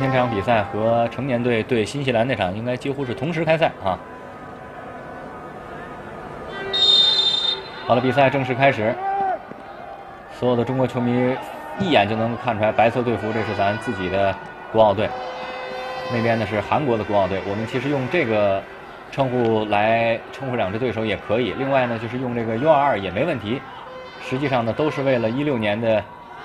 今天这场比赛和成年队对新西兰那场应该几乎是同时开赛啊。好了，比赛正式开始。所有的中国球迷一眼就能够看出来，白色队服这是咱自己的国奥队，那边呢是韩国的国奥队。我们其实用这个称呼来称呼两支对手也可以。另外呢，就是用这个 U22 也没问题。实际上呢，都是为了一六年的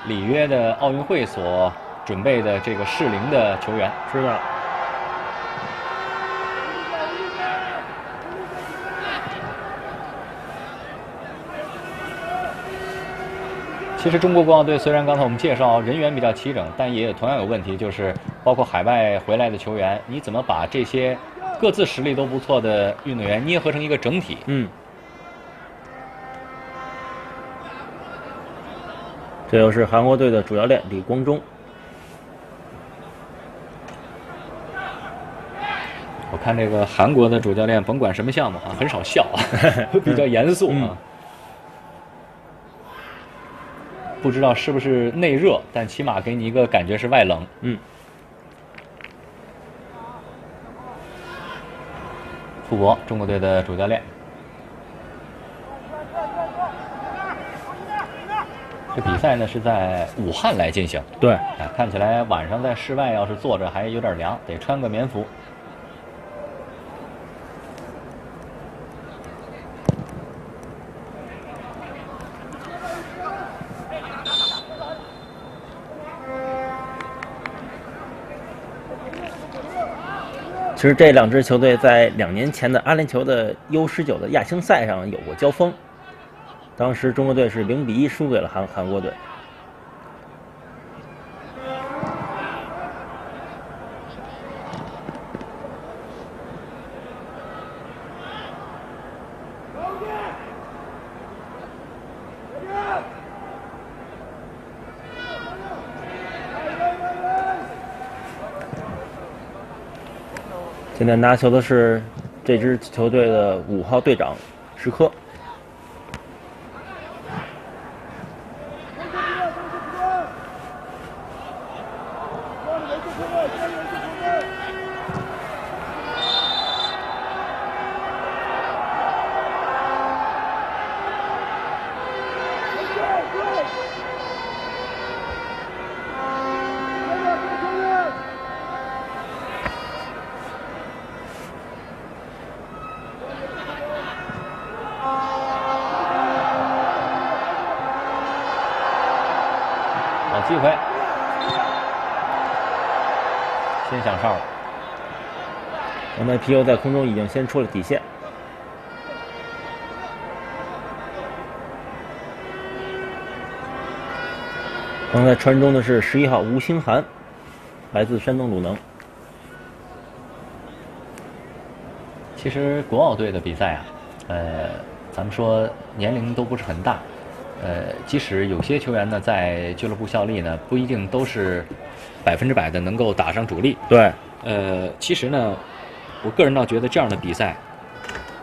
里约的奥运会所准备的这个适龄的球员。是的。其实中国国奥队虽然刚才我们介绍人员比较齐整，但也有同样有问题，就是包括海外回来的球员，你怎么把这些各自实力都不错的运动员捏合成一个整体？嗯。这又是韩国队的主教练李光忠。我看这个韩国的主教练，甭管什么项目啊，很少笑，比较严肃啊。不知道是不是内热，但起码给你一个感觉是外冷。嗯。傅博，中国队的主教练。这比赛呢是在武汉来进行。对。啊，看起来晚上在室外要是坐着还有点凉，得穿个棉服。实这两支球队在两年前的阿联酋的 U 十九的亚青赛上有过交锋，当时中国队是零比一输给了韩韩国队。现在拿球的是这支球队的五号队长石科。机会，先响哨了。刚才皮尤在空中已经先出了底线。刚才传中的是十一号吴兴涵，来自山东鲁能。其实国奥队的比赛啊，呃，咱们说年龄都不是很大。呃，即使有些球员呢在俱乐部效力呢，不一定都是百分之百的能够打上主力。对，呃，其实呢，我个人倒觉得这样的比赛，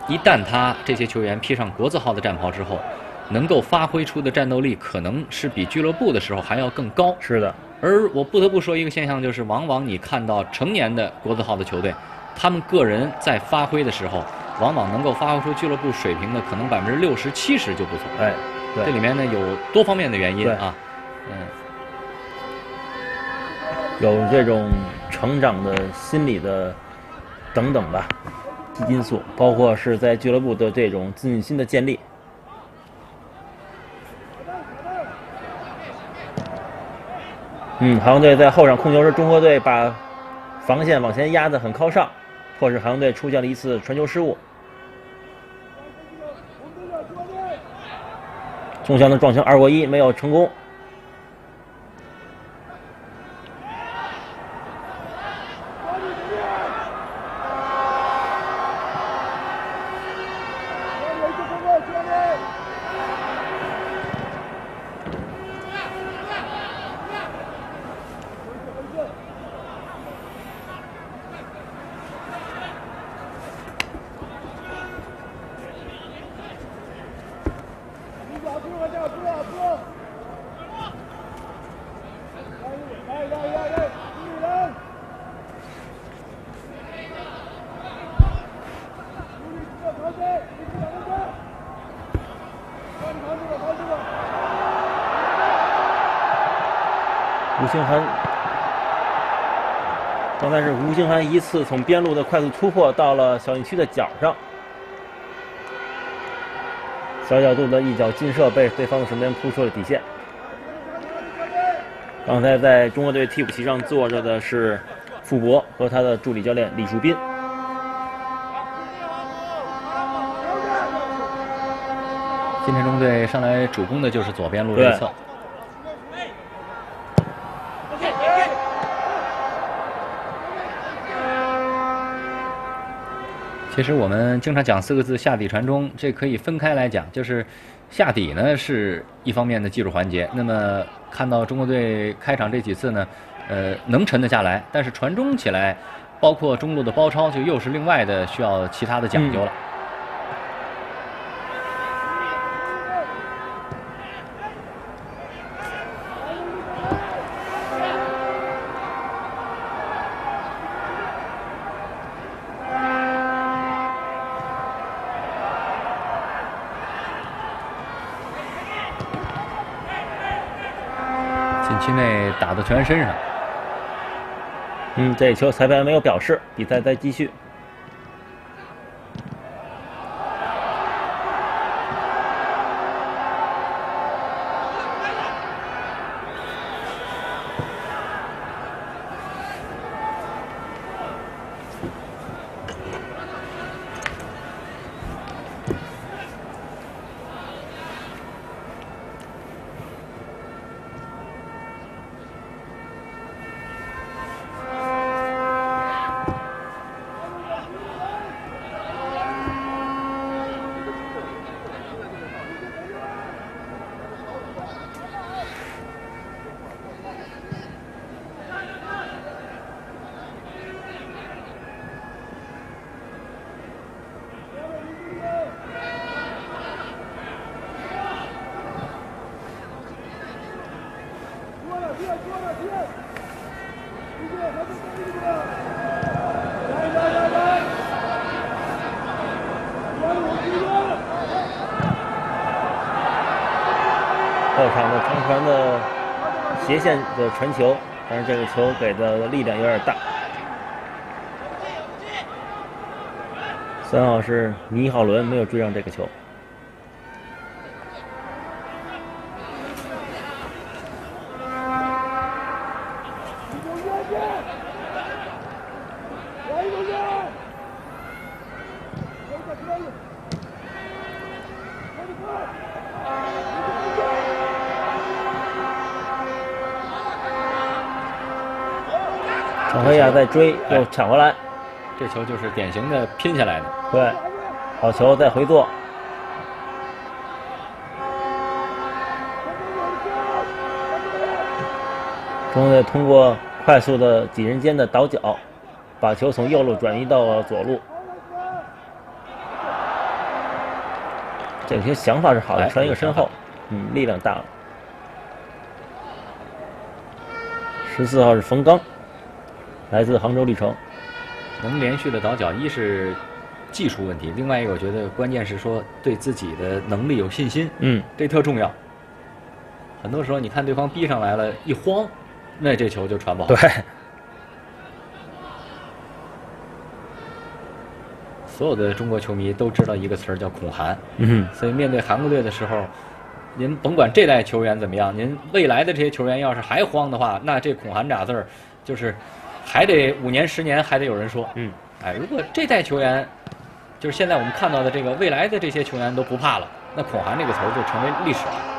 一旦他这些球员披上国字号的战袍之后，能够发挥出的战斗力，可能是比俱乐部的时候还要更高。是的，而我不得不说一个现象，就是往往你看到成年的国字号的球队，他们个人在发挥的时候，往往能够发挥出俱乐部水平的可能百分之六十、七十就不错。哎。这里面呢有多方面的原因啊，嗯，有这种成长的心理的等等吧。因素，包括是在俱乐部的这种自信心的建立。嗯，海洋队在后场控球时，中国队把防线往前压得很靠上，迫使海洋队出现了一次传球失误。宋翔的撞球二过一没有成功。吴兴涵一次从边路的快速突破到了小禁区的角上，小角度的一脚劲射被对方的守门员扑出了底线。刚才在中国队替补席上坐着的是傅博和他的助理教练李树斌。今天中队上来主攻的就是左边路内侧。其实我们经常讲四个字“下底传中”，这可以分开来讲，就是下底呢是一方面的技术环节。那么看到中国队开场这几次呢，呃，能沉得下来，但是传中起来，包括中路的包抄，就又是另外的需要其他的讲究了。员身上，嗯，这球裁判没有表示，比赛再继续。后场的长传的斜的传球，但是这个球给的力量有点大。三号是倪浩伦没有追上这个球。张黑亚在追，又抢回来，这球就是典型的拼下来的。对，好球，再回做。中国队通过快速的几人间的倒脚，把球从右路转移到了左路。这个球想法是好的，传一个身后，嗯，力量大了。十四号是冯刚。来自杭州绿城，能连续的倒脚，一是技术问题，另外一个我觉得关键是说对自己的能力有信心，嗯，这特重要。很多时候你看对方逼上来了，一慌，那这球就传不好。对。所有的中国球迷都知道一个词儿叫恐韩，嗯，所以面对韩国队的时候，您甭管这代球员怎么样，您未来的这些球员要是还慌的话，那这恐韩俩字儿就是。还得五年十年，还得有人说，嗯，哎，如果这代球员，就是现在我们看到的这个未来的这些球员都不怕了，那恐韩这个词儿就成为历史了。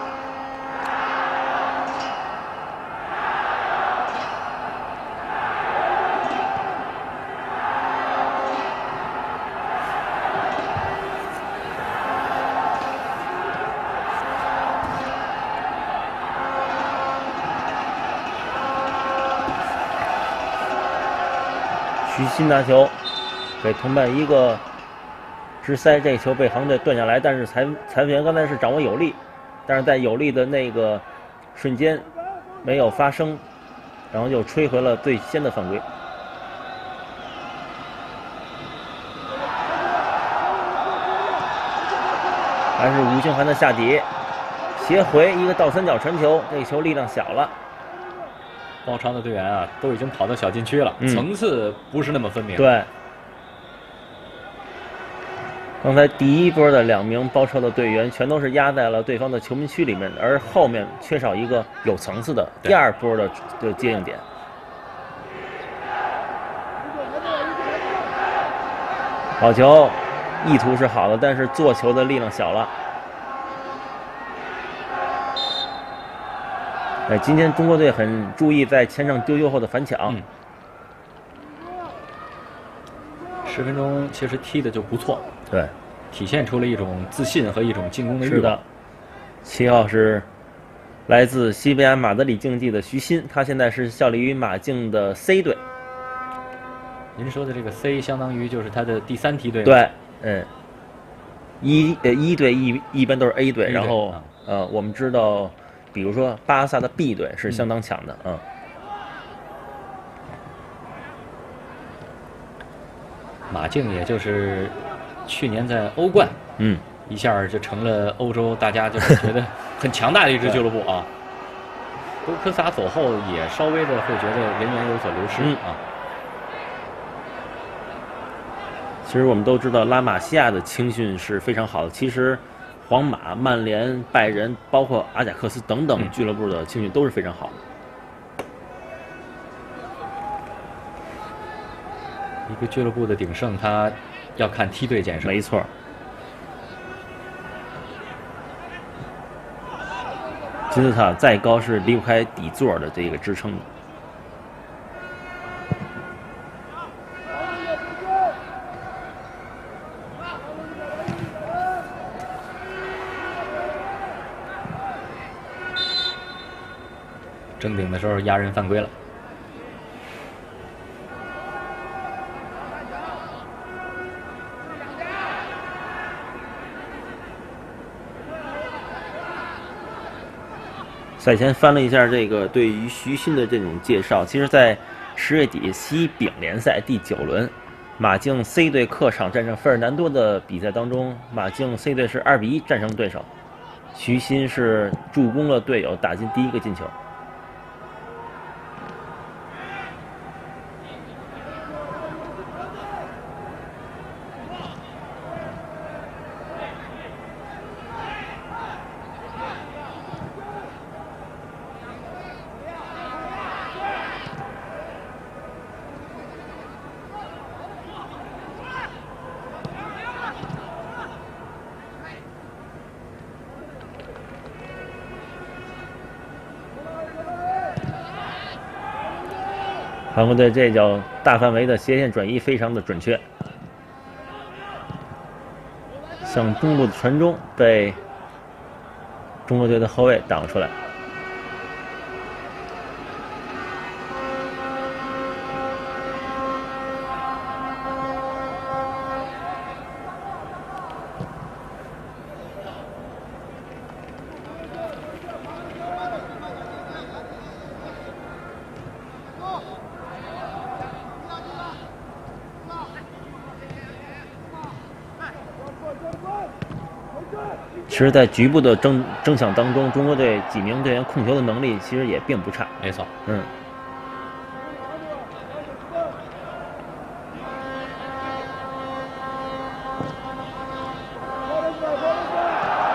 新拿球，给同伴一个直塞，这个球被杭队断下来。但是裁裁判员刚才是掌握有力，但是在有力的那个瞬间没有发生，然后又吹回了最先的犯规。还是吴兴涵的下底斜回一个倒三角传球，这个球力量小了。包抄的队员啊，都已经跑到小禁区了，嗯层次不是那么分明。，对，刚才第一波的两名包抄的队员全都是压在了对方的球门区里面，而后面缺少一个有层次的对第二波的的接应点。好球，意图是好的，但是做球的力量小了。哎，今天中国队很注意在前场丢球后的反抢。嗯十分钟其实踢的就不错，对，体现出了一种自信和一种进攻的欲望。，七号是来自西班牙马德里竞技的徐新，他现在是效力于马竞的 C 队。您说的这个 C 相当于就是他的第三梯队，对，嗯，一呃一队一一般都是 A 队，A 队然后啊呃我们知道，比如说巴萨的 B 队是相当强的，嗯，马竞也就是去年在欧冠嗯，一下就成了欧洲大家就是觉得很强大的一支俱乐部啊。多科萨走后，也稍微的会觉得人员有所流失、嗯啊。其实我们都知道拉玛西亚的青训是非常好的，其实皇马、曼联、拜仁，包括阿贾克斯等等嗯俱乐部的青训都是非常好的。一个俱乐部的鼎盛，他要看梯队建设。没错。金字塔再高是离不开底座的这个支撑的。争顶的时候压人犯规了。赛前翻了一下这个对于徐新的这种介绍，其实，在十月底西丙联赛第九轮，马竞 C 队客场战胜费尔南多的比赛当中，马竞 C 队是二比一战胜对手，徐新是助攻了队友打进第一个进球。中国队这脚大范围的斜线转移非常的准确，向中路的传中被中国队的后卫挡出来。实，在局部的争争抢当中，中国队几名队员控球的能力其实也并不差。没错，嗯。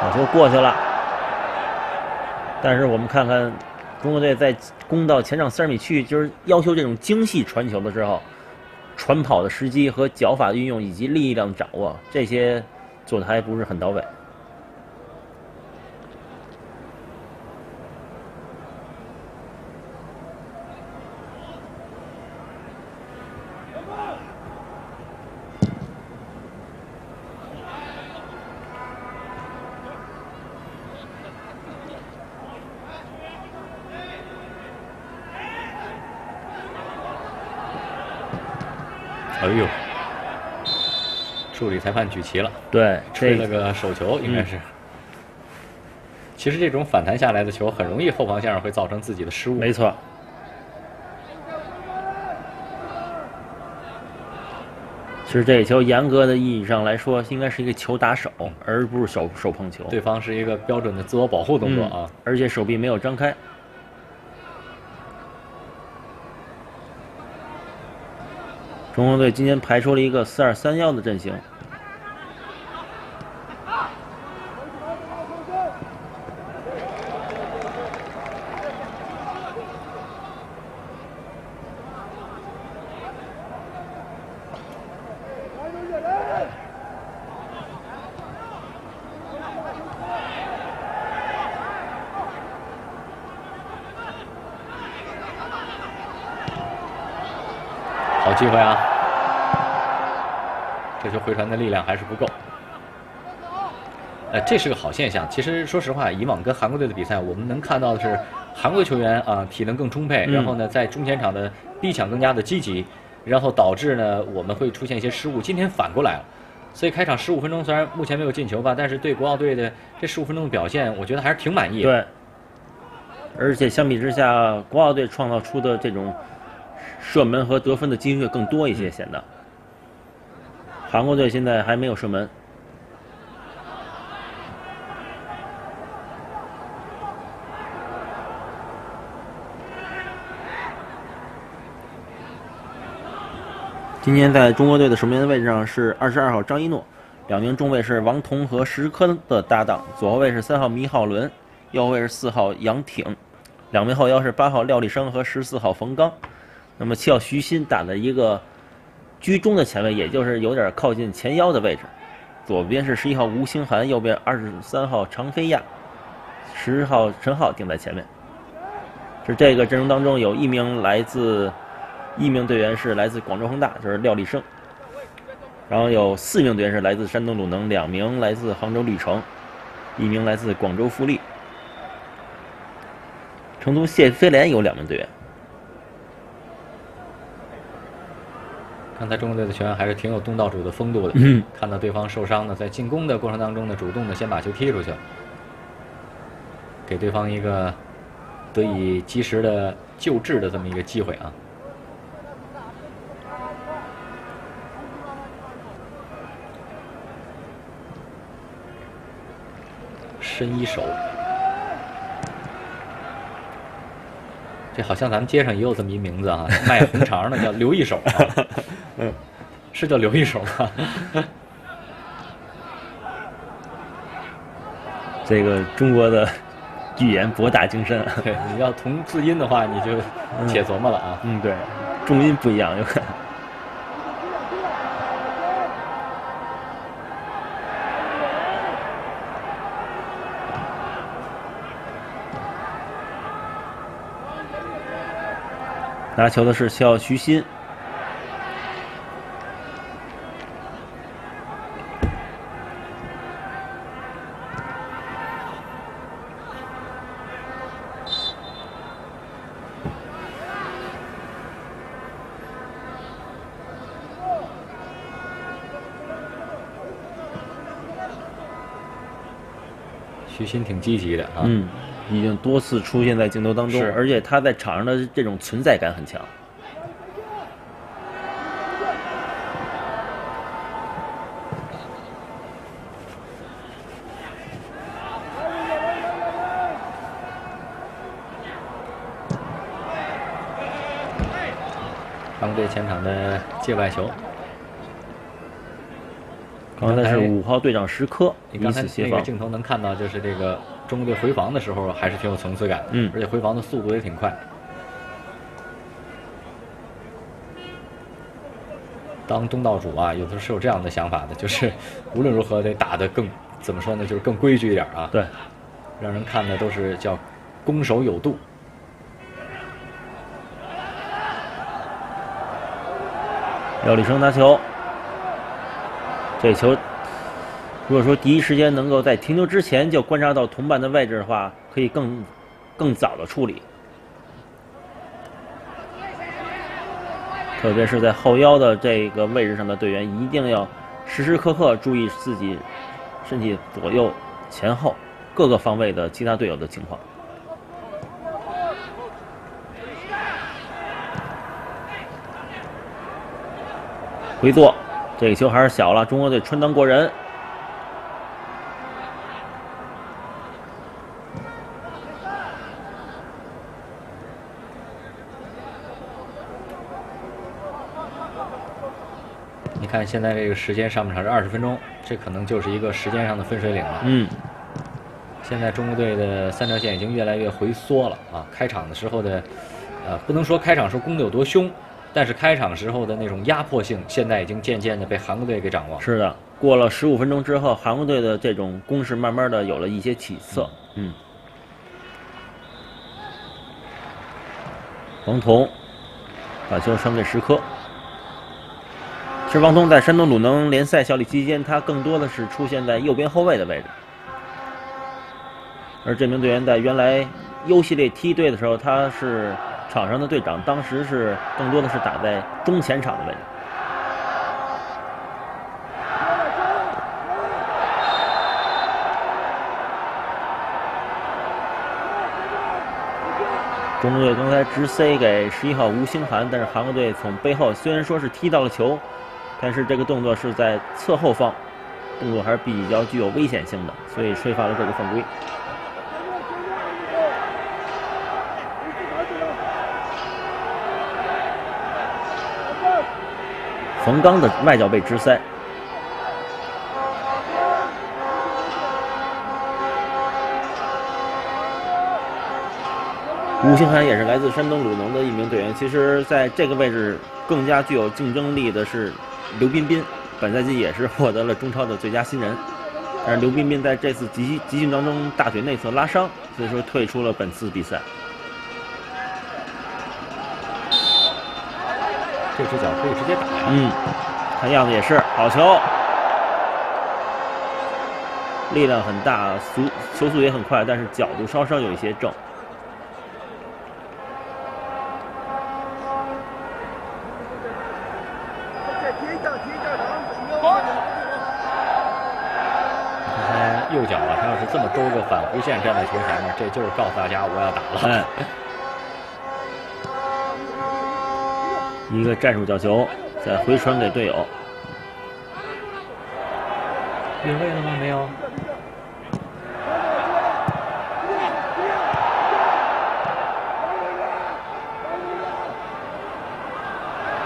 好球过去了，但是我们看看中国队在攻到前场三十米区域，就是要求这种精细传球的时候，传跑的时机和脚法的运用以及力量的掌握，这些做的还不是很到位。哎呦，助理裁判举旗了，对，吹了个手球，应该是。其实这种反弹下来的球，很容易后防线上会造成自己的失误。没错。其实这球严格的意义上来说，应该是一个球打手，而不是手手碰球。对方是一个标准的自我保护动作啊。嗯而且手臂没有张开。中国队今天排出了一个四二三幺的阵型。好机会啊！还是不够。呃，这是个好现象。其实说实话，以往跟韩国队的比赛，我们能看到的是韩国球员啊体能更充沛，嗯然后呢在中前场的逼抢更加的积极，然后导致呢我们会出现一些失误。今天反过来了，所以开场十五分钟虽然目前没有进球吧，但是对国奥队的这十五分钟的表现，我觉得还是挺满意的。对，而且相比之下，国奥队创造出的这种射门和得分的机会更多一些，显得韩国队现在还没有射门。今天在中国队的守门员位置上是二十二号张一诺，两名中卫是王彤和石科的搭档，左后卫是三号米浩伦，右后卫是四号杨挺，两名后腰是八号廖立生和十四号冯刚。那么七号徐新打的一个居中的前卫，也就是有点靠近前腰的位置。左边是十一号吴兴涵，右边二十三号常飞亚，十号陈浩顶在前面。是这个阵容当中有一名来自一名队员是来自广州恒大，就是廖立生。然后有四名队员是来自山东鲁能，两名来自杭州绿城，一名来自广州富力。成都谢菲联有两名队员。刚才中国队的球员还是挺有东道主的风度的。嗯，看到对方受伤呢，在进攻的过程当中呢，主动的先把球踢出去了，给对方一个得以及时的救治的这么一个机会啊。伸一手，这好像咱们街上也有这么一名字啊，卖红肠的叫刘一手啊。嗯，是叫刘一手吗？这个中国的语言博大精深啊。对，你要同字音的话，你就且琢磨了啊。嗯，对，重音不一样，有可能。拿球的是七号徐新，徐新挺积极的啊。嗯，已经多次出现在镜头当中是，而且他在场上的这种存在感很强。韩国队前场的界外球，刚才是五号队长石科你刚才那个镜头能看到，就是这个中国队回防的时候还是挺有层次感的，嗯而且回防的速度也挺快。当东道主啊，有的时候是有这样的想法的，就是 无论如何得打得更怎么说呢，就是更规矩一点啊，对，让人看的都是叫攻守有度。廖立生拿球，这球如果说第一时间能够在停球之前就观察到同伴的位置的话，可以更更早的处理。特别是在后腰的这个位置上的队员，一定要时时刻刻注意自己身体左右、前后各个方位的其他队友的情况。回做，这个球还是小了，中国队穿裆过人。你看现在这个时间上半场是二十分钟，这可能就是一个时间上的分水岭了。嗯，现在中国队的三条线已经越来越回缩了啊！开场的时候的，呃，不能说开场时候攻的有多凶，但是开场时候的那种压迫性，现在已经渐渐的被韩国队给掌握。是的，过了十五分钟之后，韩国队的这种攻势慢慢的有了一些起色。嗯，王彤把球传给石科。其实王彤在山东鲁能联赛效力期间，他更多的是出现在右边后卫的位置，而这名队员在原来 U 系列梯队的时候，他是场上的队长，当时是更多的是打在中前场的位置。中国队刚才直塞给十一号吴兴涵，但是韩国队从背后虽然说是踢到了球。但是这个动作是在侧后方，动作还是比较具有危险性的，所以吹罚了这个犯规。冯刚的外脚背直塞。吴兴涵也是来自山东鲁能的一名队员，其实在这个位置更加具有竞争力的是。刘彬彬本赛季也是获得了中超的最佳新人，但是刘彬彬在这次集集训当中大腿内侧拉伤，所以说退出了本次比赛。这只脚可以直接打。嗯，看样子也是好球，力量很大，速球速也很快，但是角度稍稍有一些正。右脚啊，他要是这么勾着反弧线站在球前面，这就是告诉大家我要打了。一个战术角球，再回传给队友。越位了吗？没有。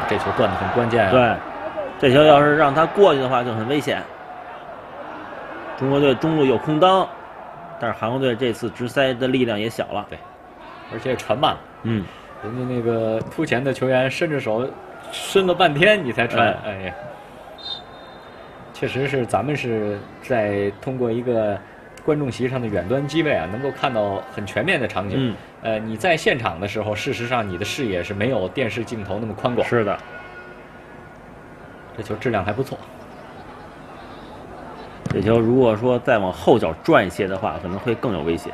这球断的很关键啊。对，这球要是让他过去的话，就很危险。中国队中路有空当，但是韩国队这次直塞的力量也小了，对，而且传慢了。嗯，人家那个突前的球员伸着手，伸了半天你才传。哎呀，确实是咱们是在通过一个观众席上的远端机位啊，能够看到很全面的场景。嗯，呃，你在现场的时候，事实上你的视野是没有电视镜头那么宽广。是的，这球质量还不错。这球如果说再往后脚转一些的话，可能会更有危险。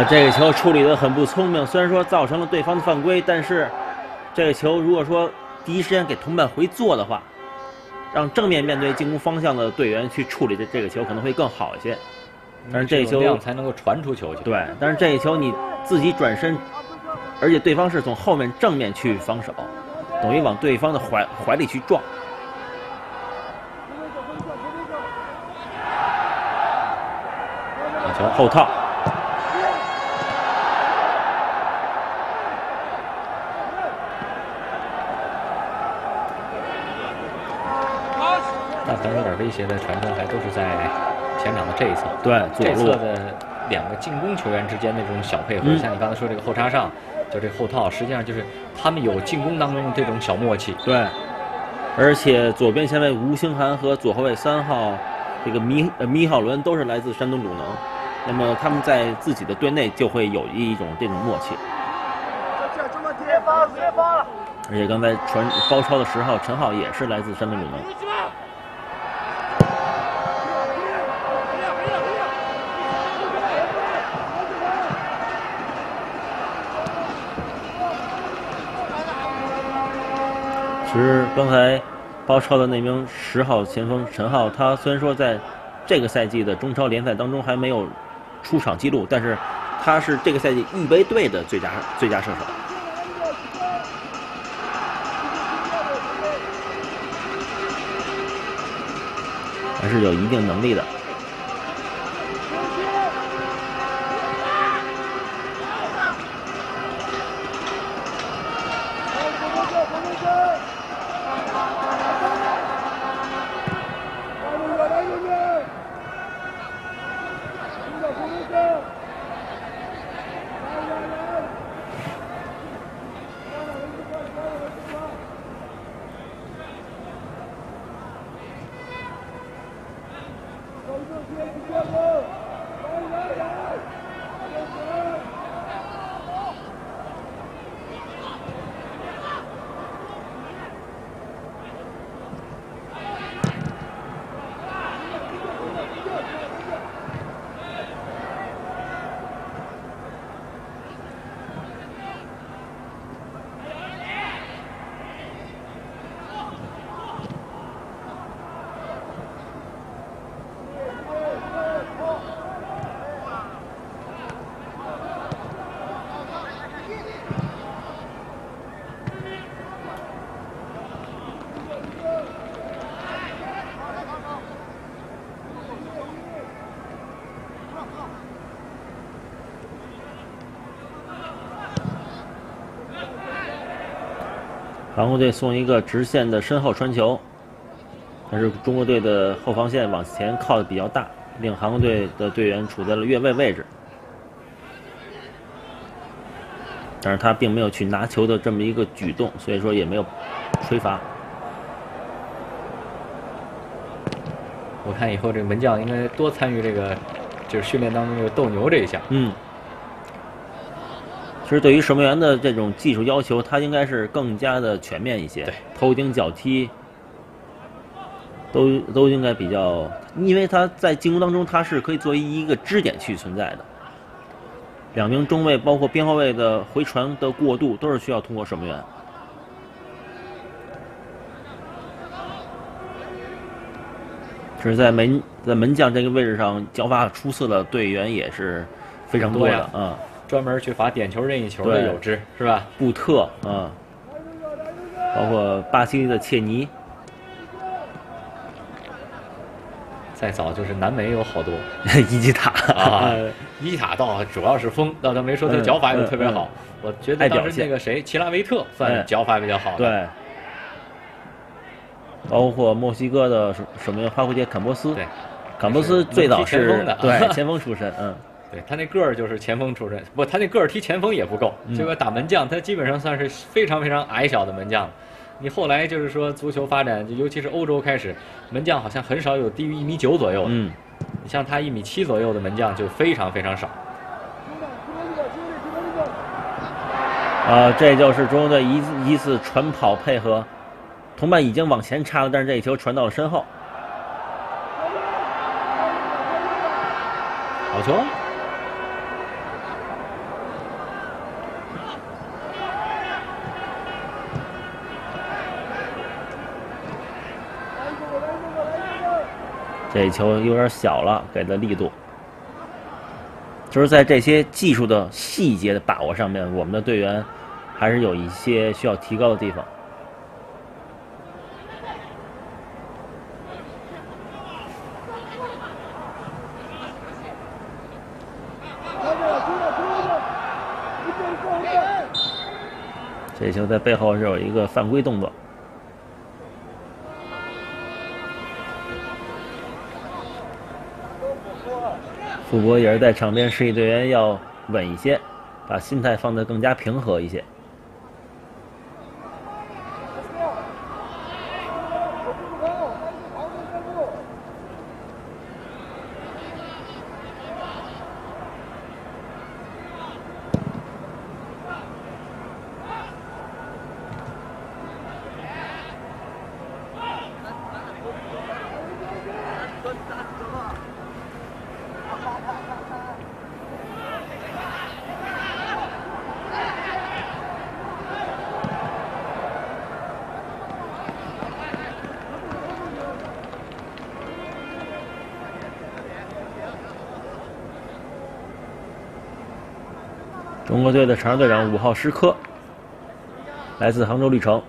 呃，这个球处理的很不聪明，虽然说造成了对方的犯规，但是这个球如果说第一时间给同伴回做的话，让正面面对进攻方向的队员去处理这这个球可能会更好一些。但是这球量才能够传出球去。对，但是这一球你自己转身，而且对方是从后面正面去防守，等于往对方的怀怀里去撞。球后套。可能有点威胁的传中，还都是在前场的这一侧。对，这侧的两个进攻球员之间那种小配合，像你刚才说这个后插上，就这后套，实际上就是他们有进攻当中的这种小默契。对，而且左边前卫吴兴涵和左后卫三号这个米呃米浩伦都是来自山东鲁能，那么他们在自己的队内就会有一种这种默契。而且刚才传包抄的十号陈浩也是来自山东鲁能。刚才包抄的那名十号前锋陈浩，他虽然说在这个赛季的中超联赛当中还没有出场记录，但是他是这个赛季预备队的最佳最佳射手，还是有一定能力的。韩国队送一个直线的身后传球，但是中国队的后防线往前靠的比较大，令韩国队的队员处在了越位位置。但是他并没有去拿球的这么一个举动，所以说也没有吹罚。我看以后这个门将应该多参与这个，就是训练当中这个斗牛这一项。嗯。其实对于守门员的这种技术要求，他应该是更加的全面一些。对，头顶脚踢都都应该比较，因为他在进攻当中他是可以作为一个支点去存在的。两名中卫包括边后卫的回传的过渡都是需要通过守门员。只是在门在门将这个位置上脚法出色的队员也是非常多的啊。专门去罚点球、任意球的有之，是吧？布特嗯，包括巴西的切尼，再早就是南美有好多。伊基塔。啊，伊基塔倒主要是锋，倒倒没说他脚法也特别好。我觉得当时那个谁，齐拉维特算脚法比较好的。对，包括墨西哥的守门员花蝴蝶坎波斯，对，坎波斯最早是对 前锋出身，嗯。对他那个儿就是前锋出身，不，他那个儿踢前锋也不够，这个打门将，他基本上算是非常非常矮小的门将。你后来就是说足球发展，尤其是欧洲开始，门将好像很少有低于一米九左右的。嗯，你像他一米七左右的门将就非常非常少。啊，这就是中国队一一次传跑配合，同伴已经往前插了，但是这一球传到了身后，好球。这球有点小了，给的力度，就是在这些技术的细节的把握上面，我们的队员还是有一些需要提高的地方。这球在背后是有一个犯规动作。傅博也是在场边示意队员要稳一些，把心态放得更加平和一些。中国队的场上队长五号石科，来自杭州绿城。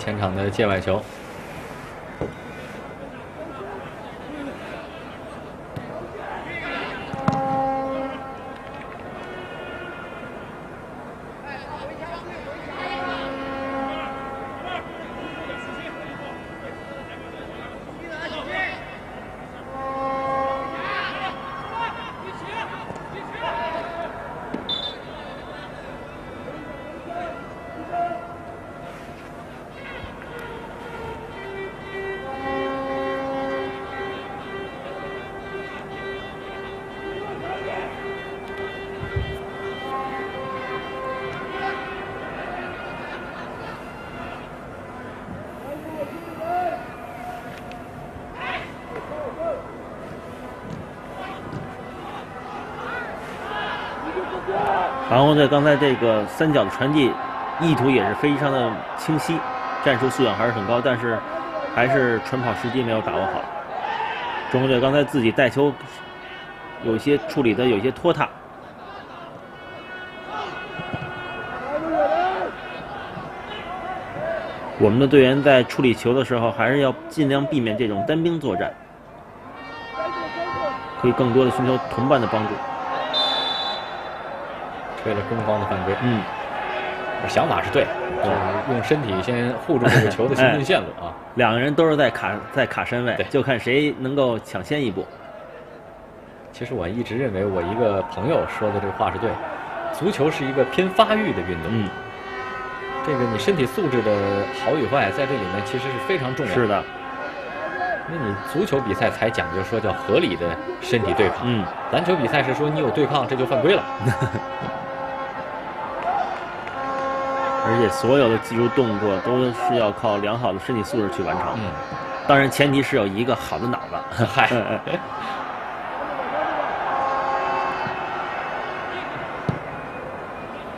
前场的界外球。韩国队刚才这个三角的传递意图也是非常的清晰，战术素养还是很高，但是还是传跑时机没有把握好。中国队刚才自己带球有些处理的有些拖沓。我们的队员在处理球的时候，还是要尽量避免这种单兵作战，可以更多的寻求同伴的帮助。推了攻方的犯规。嗯，想法是对，就是用身体先护住这个球的行进线路啊。两个人都是在卡在卡身位对，就看谁能够抢先一步。其实我一直认为，我一个朋友说的这个话是对，足球是一个偏发育的运动。嗯，这个你身体素质的好与坏，在这里面其实是非常重要的。是的，那你足球比赛才讲究说叫合理的身体对抗，嗯，篮球比赛是说你有对抗这就犯规了。而且所有的技术动作都是要靠良好的身体素质去完成。嗯，当然前提是有一个好的脑子。嗨，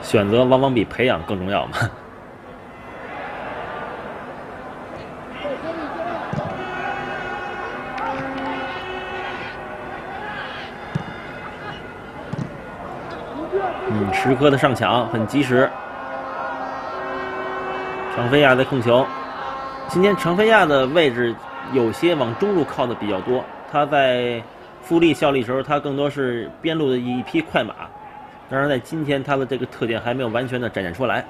选择往往比培养更重要嘛。嗯，时刻的上抢很及时。常飞亚在控球，今天程飞亚的位置有些往中路靠的比较多。他在富力效力时候，他更多是边路的一匹快马。当然，在今天他的这个特点还没有完全的展现出来。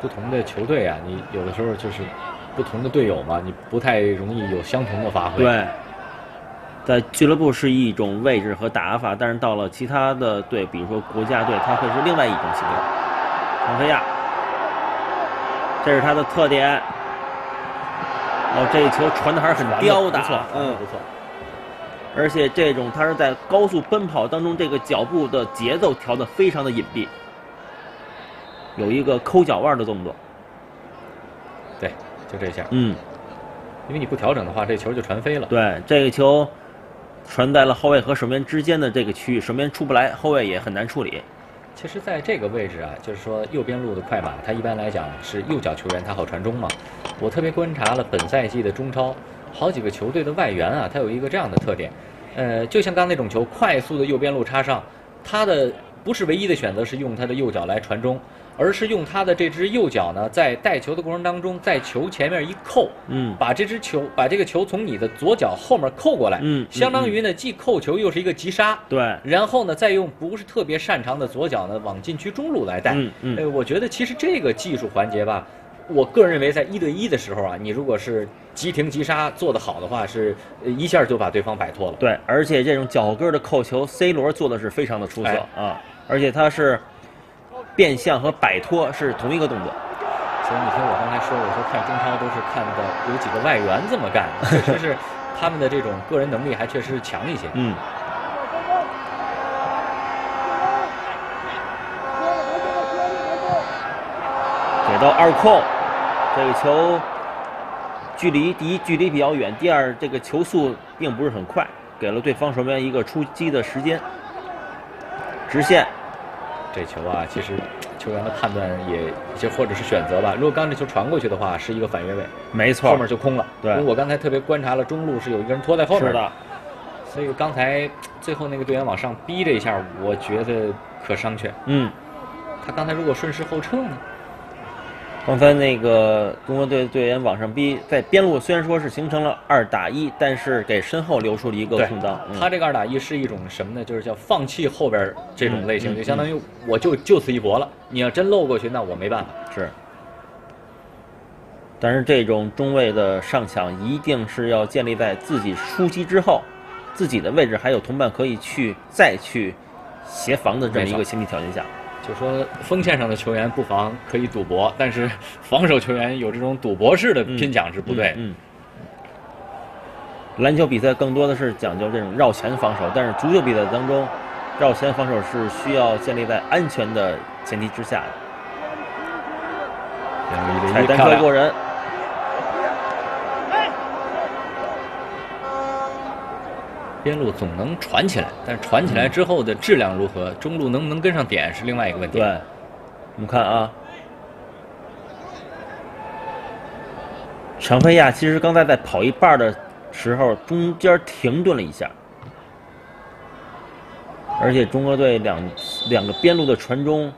不同的球队啊，你有的时候就是不同的队友嘛，你不太容易有相同的发挥。对，在俱乐部是一种位置和打法，但是到了其他的队，比如说国家队，他会是另外一种形态。常飞亚。这是他的特点。哦，这一球传的还是很刁的，不错，嗯，不错。而且这种他是在高速奔跑当中，这个脚步的节奏调的非常的隐蔽，有一个抠脚腕的动作。对，就这下。嗯，因为你不调整的话，这球就传飞了。对，这个球传在了后卫和守门员之间的这个区域，守门员出不来，后卫也很难处理。其实，在这个位置啊，就是说右边路的快马，他一般来讲是右脚球员，他好传中嘛。我特别观察了本赛季的中超，好几个球队的外援啊，他有一个这样的特点，呃，就像刚那种球，快速的右边路插上，他的不是唯一的选择是用他的右脚来传中，而是用他的这只右脚呢，在带球的过程当中，在球前面一扣，嗯，把这只球，把这个球从你的左脚后面扣过来，嗯，相当于呢既扣球又是一个急杀，对，然后呢再用不是特别擅长的左脚呢往禁区中路来带，嗯嗯，呃，我觉得其实这个技术环节吧，我个人认为在一对一的时候啊，你如果是急停急杀做得好的话，是呃一下就把对方摆脱了。对，而且这种脚跟的扣球，C 罗做的是非常的出色、哎。啊，而且他是变向和摆脱是同一个动作。所以你听我刚才说，我说看中超都是看到有几个外援这么干，确实是他们的这种个人能力还确实强一些。嗯。给到二扣，这个球距离第一距离比较远，第二这个球速并不是很快，给了对方守门员一个出击的时间。直线，这球啊，其实球员的判断也就或者是选择吧。如果刚这球传过去的话，是一个反越位，没错，后面就空了。对，我刚才特别观察了中路是有一个人拖在后面的，所以刚才最后那个队员往上逼这一下，我觉得可商榷。嗯，他刚才如果顺势后撤呢？刚才那个中国队队员往上逼，在边路虽然说是形成了二打一，但是给身后留出了一个空档。他这个二打一是一种什么呢？就是叫放弃后边这种类型，就相当于我就就此一搏了。你要真漏过去，那我没办法。是。但是这种中卫的上抢一定是要建立在自己出击之后，自己的位置还有同伴可以去再去协防的这么一个前提条件下。就说锋线上的球员不妨可以赌博，但是防守球员有这种赌博式的拼抢是不对。嗯。篮球比赛更多的是讲究这种绕前防守，但是足球比赛当中，绕前防守是需要建立在安全的前提之下的。彩单车过人。边路总能传起来，但是传起来之后的质量如何，中路能不能跟上点是另外一个问题。对，我们看啊，陈飞亚其实刚才在跑一半的时候，中间停顿了一下，而且中国队两两个边路的传中，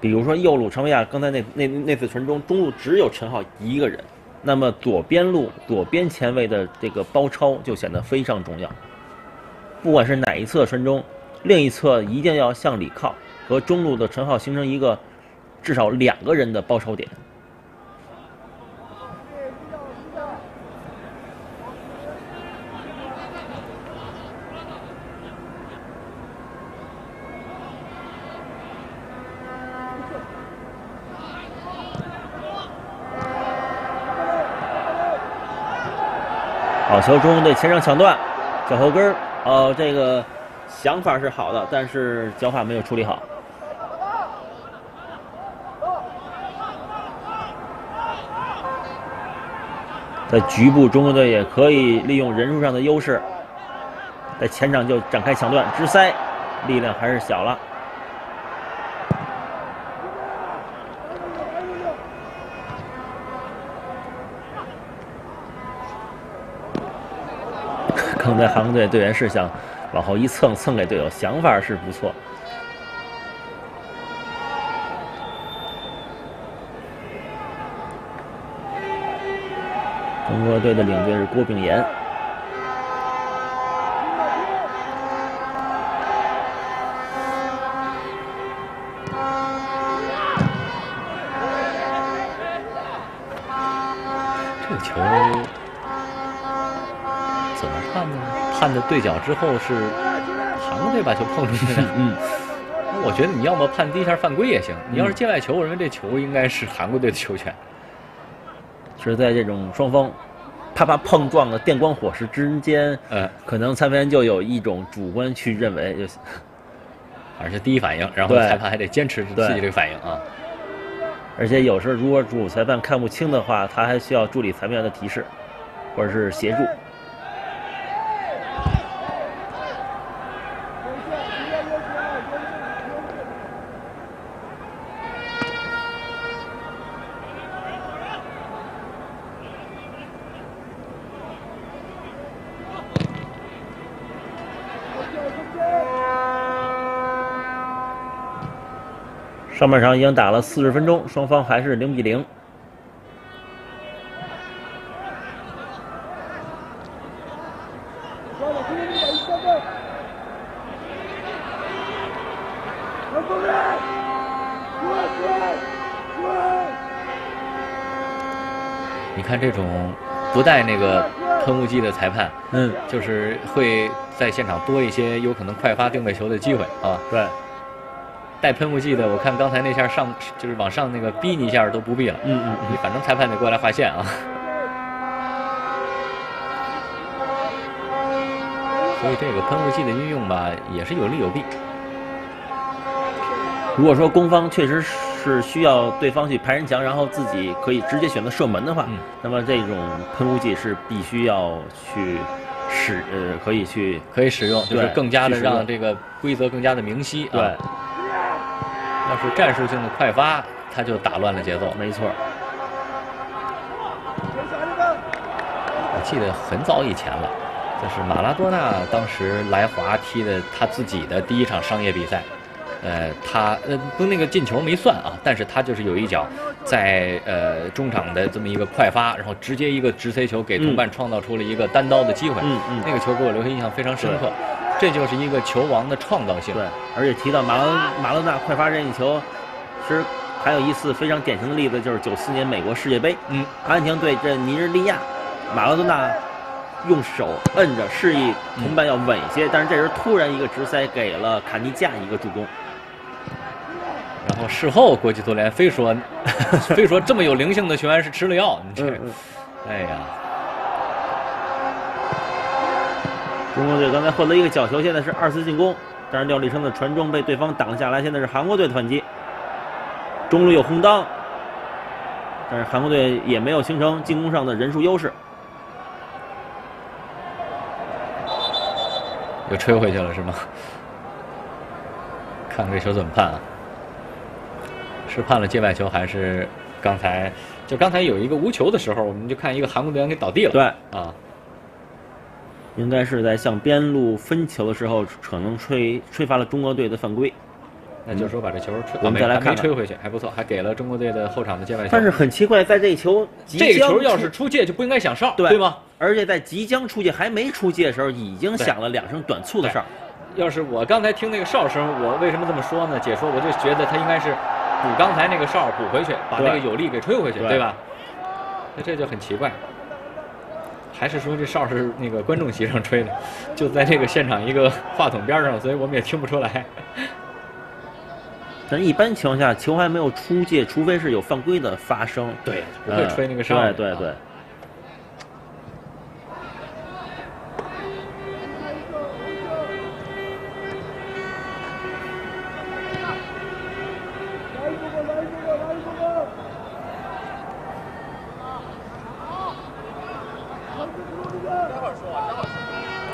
比如说右路陈飞亚刚才那那那次传中，中路只有陈浩一个人，那么左边路左边前卫的这个包抄就显得非常重要。不管是哪一侧传中，另一侧一定要向里靠，和中路的陈浩形成一个至少两个人的包抄点。好球，中国队前场抢断，脚后跟。哦，这个想法是好的，但是脚法没有处理好。在局部，中国队也可以利用人数上的优势，在前场就展开抢断，直塞，力量还是小了。现在韩国队队员是想往后一蹭蹭给队友，想法是不错。中国队的领队是郭炳炎。对角之后是韩国队把球碰出去的。嗯，那我觉得你要么判第一下犯规也行。你要是界外球，我认为这球应该是韩国队的球权。是在这种双方啪啪碰撞的电光火石之间，呃，可能裁判员就有一种主观去认为，就反正 是第一反应，然后裁判还得坚持自己这个反应啊。而且有时候如果主裁判看不清的话，他还需要助理裁判员的提示或者是协助。上半场已经打了四十分钟，双方还是零比零。你看这种不带那个喷雾剂的裁判，嗯，就是会在现场多一些有可能快发定位球的机会啊。对。带喷雾剂的，我看刚才那下上就是往上那个逼你一下都不必了。嗯嗯，你反正裁判得过来划线啊。所以这个喷雾剂的运用吧，也是有利有弊。如果说攻方确实是需要对方去排人墙，然后自己可以直接选择射门的话，嗯那么这种喷雾剂是必须要去使呃可以去可以使用，就是更加的让这个规则更加的明晰。对，啊，要是战术性的快发，他就打乱了节奏。没错。我记得很早以前了，就是马拉多纳当时来华踢的他自己的第一场商业比赛，呃，他呃不那个进球没算啊，但是他就是有一脚在呃中场的这么一个快发，然后直接一个直塞球给同伴创造出了一个单刀的机会，嗯嗯那个球给我留下印象非常深刻，这就是一个球王的创造性。对，而且提到马拉马拉多纳快发任意球，其实还有一次非常典型的例子，就是九四年美国世界杯，嗯，阿根廷对阵尼日利亚，马拉多纳用手摁着，示意同伴要稳一些，但是这时突然一个直塞给了卡尼加一个助攻。然后事后国际足联非说 非说这么有灵性的球员是吃了药，你这，嗯嗯哎呀，中国队刚才获得一个角球，现在是二次进攻，但是廖立生的传中被对方挡下来，现在是韩国队的反击。中路有红当，但是韩国队也没有形成进攻上的人数优势。又吹回去了是吗？看看这球怎么判啊？是判了界外球还是刚才就刚才有一个无球的时候，我们就看一个韩国队员给倒地了。对，啊，应该是在向边路分球的时候，可能吹吹罚了中国队的犯规。那就是说把这球吹，我们再来看看吹回去，还不错，还给了中国队的后场的界外球。但是很奇怪，在这球即这个球要是出界就不应该响哨，对吗？？而且在即将出界还没出界的时候，已经响了两声短促的哨。要是我刚才听那个哨声，我为什么这么说呢？解说我就觉得他应该是补刚才那个哨补回去，把那个有力给吹回去，对对吧？那这就很奇怪。还是说这哨是那个观众席上吹的，就在这个现场一个话筒边上，所以我们也听不出来。但一般情况下，球还没有出界，除非是有犯规的发生，对，不会吹那个哨、呃对对对。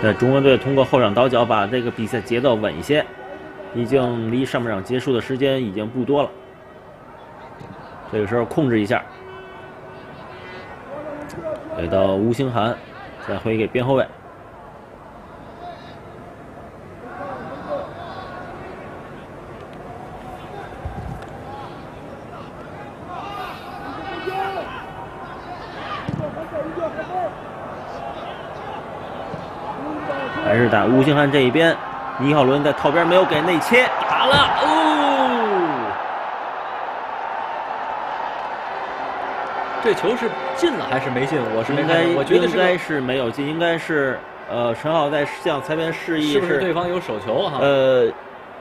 在，中国队通过后场倒脚把这个比赛节奏稳一些，已经离上半场结束的时间已经不多了。这个时候控制一下，给到吴兴涵，再回给边后卫。还是打吴兴汉这一边，倪浩伦在套边没有给内切，打了哦。这球是进了还是没进？我是没应该看，我觉得应该是没有进，应该是呃陈浩在向裁判示意是不是对方有手球哈？呃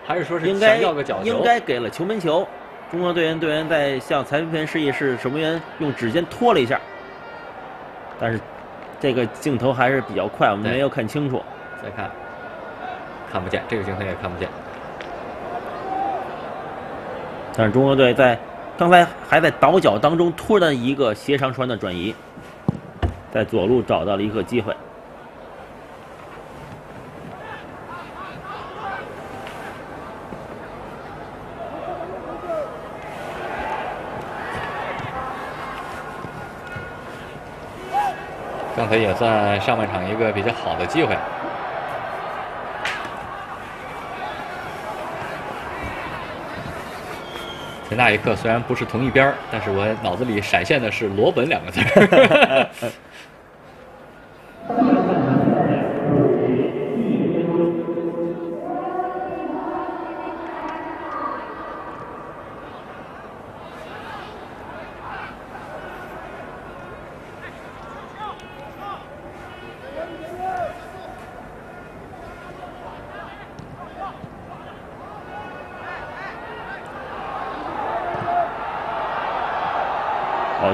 还是说是应该想要个角球？应该给了球门球。中国队员队员在向裁判示意是守门员用指尖拖了一下，但是这个镜头还是比较快，我们没有看清楚。再看，看不见，这个镜头也看不见。但是中国队在刚才还在倒脚当中，突然一个斜长传的转移，在左路找到了一个机会。刚才也算上半场一个比较好的机会。在那一刻，虽然不是同一边儿，但是我脑子里闪现的是“罗本”两个字儿。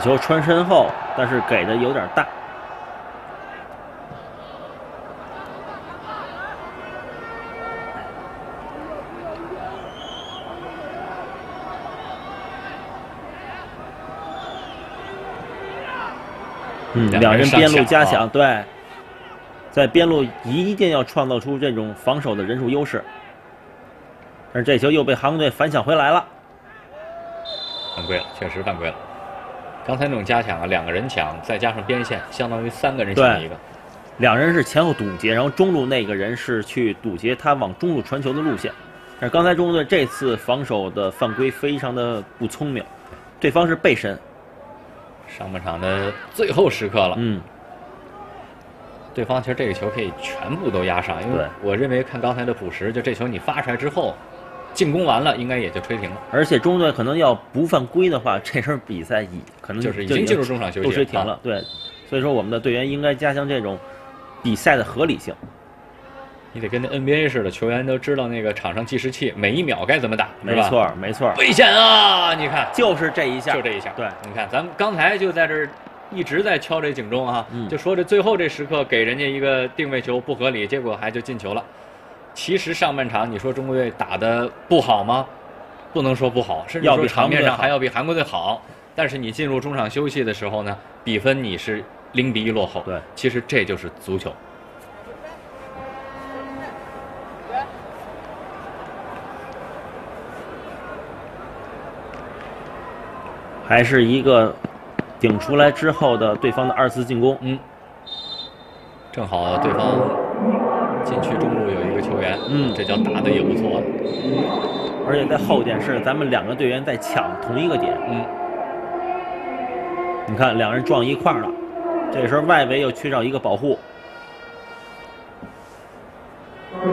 球穿身后但是给的有点大。嗯两人边路加强对。在边路一定要创造出这种防守的人数优势。但是这球又被韩国队反抢回来了。犯规了确实犯规了。刚才那种加抢啊，两个人抢，再加上边线，相当于三个人抢一个。两人是前后堵截，然后中路那个人是去堵截他往中路传球的路线。但是刚才中国队这次防守的犯规非常的不聪明，对方是背身，上半场的最后时刻了，嗯，对方其实这个球可以全部都压上，因为我认为看刚才的补时，就这球你发出来之后，进攻完了应该也就吹停了，而且中国队可能要不犯规的话，这场比赛已可能就是已经进入中场休息都吹停啊了。对，所以说我们的队员应该加强这种比赛的合理性。你得跟那 NBA 似的，球员都知道那个场上计时器每一秒该怎么打？没错，没错，危险啊！你看，就是这一下，就这一下，对，你看咱们刚才就在这儿一直在敲这警钟啊，嗯就说这最后这时刻给人家一个定位球不合理，结果还就进球了。其实上半场你说中国队打的不好吗？不能说不好，甚至要比说场面上还要比韩国队好。但是你进入中场休息的时候呢，比分你是零比一落后。对，其实这就是足球。还是一个顶出来之后的对方的二次进攻。嗯，正好对方禁区中嗯这脚打的也不错。而且在后点是咱们两个队员在抢同一个点，嗯，你看两人撞一块儿了，这时候外围又缺少一个保护，下